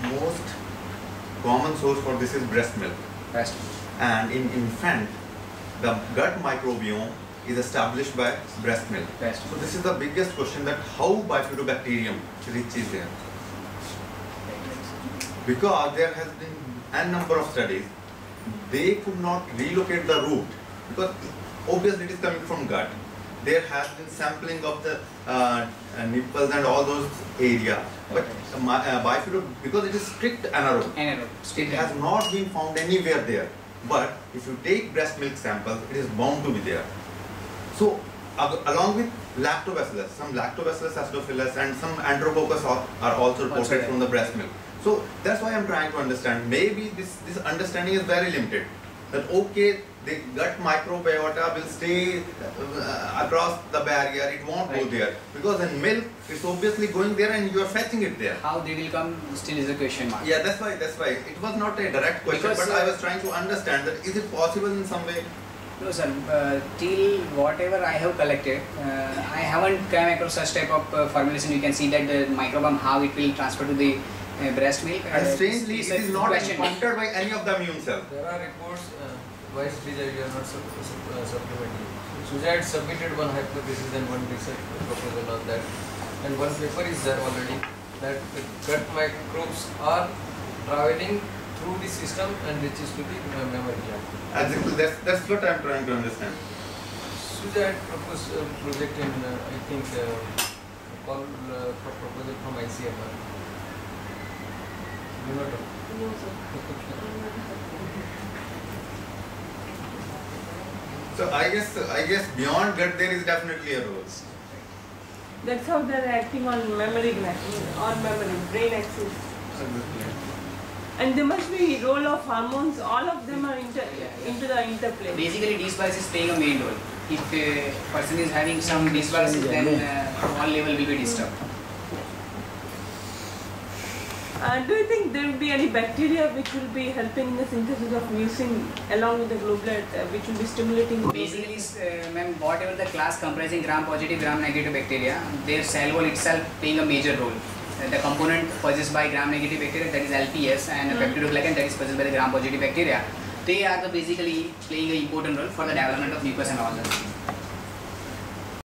most common source for this is breast milk. Rest. And in infant, the gut microbiome is established by breast milk. Rest. So this is the biggest question that how bifidobacterium reaches there. Because there has been a number of studies, they could not relocate the root because obviously it is coming from gut. There has been sampling of the uh, uh, nipples and all those area, but uh, my- uh, bifido because it is strict anaerobe, Anaerobe. it has not been found anywhere there. But if you take breast milk samples, it is bound to be there. So, along with lactobacillus, some lactobacillus acidophilus and some enterococcus are, are also reported there. from the breast milk. So that's why I'm trying to understand. Maybe this, this understanding is very limited. That okay, the gut microbiota will stay uh, across the barrier, it won't go there. Because in milk, it's obviously going there and you are fetching it there. How they will come still is a question mark. Yeah, that's why, that's why. It was not a direct question, Because, but I uh, was trying to understand that is it possible in some way? No sir, uh, till whatever I have collected, uh, I haven't come across such type of uh, formulation. You can see that the microbiome, how it will transfer to the uh, breast milk. And strangely, it's it a is not question mark. encountered by any of the immune cells. There are reports, uh, why Srija you are not sup- sup- uh, supplementing. Sujat submitted one hypothesis and one research proposal on that. And one paper is there already that the gut microbes are traveling through the system and reaches to the uh, mammary gland. Exactly, that's, that's what I'm trying to understand. Sujat proposed a project in, uh, I think, uh, call uh, proposal from ICMR. You know, No, sir. So I guess, I guess beyond gut there is definitely a role. That's how they're acting on memory on memory, brain axis. And there must be role of hormones, all of them are inter, into the interplay. Basically, dysbiosis is playing a main role. If a person is having some dysbiosis, then uh, all level will be disturbed. Uh, do you think there will be any bacteria which will be helping in the synthesis of mucin along with the globulate, uh, which will be stimulating Basically, uh, ma'am, whatever the class comprising gram-positive, gram-negative bacteria, their cell wall itself playing a major role. Uh, the component possessed by gram-negative bacteria, that is LPS, and mm. peptidoglycan, that is possessed by the gram-positive bacteria, they are the basically playing an important role for the development of mucus and all that.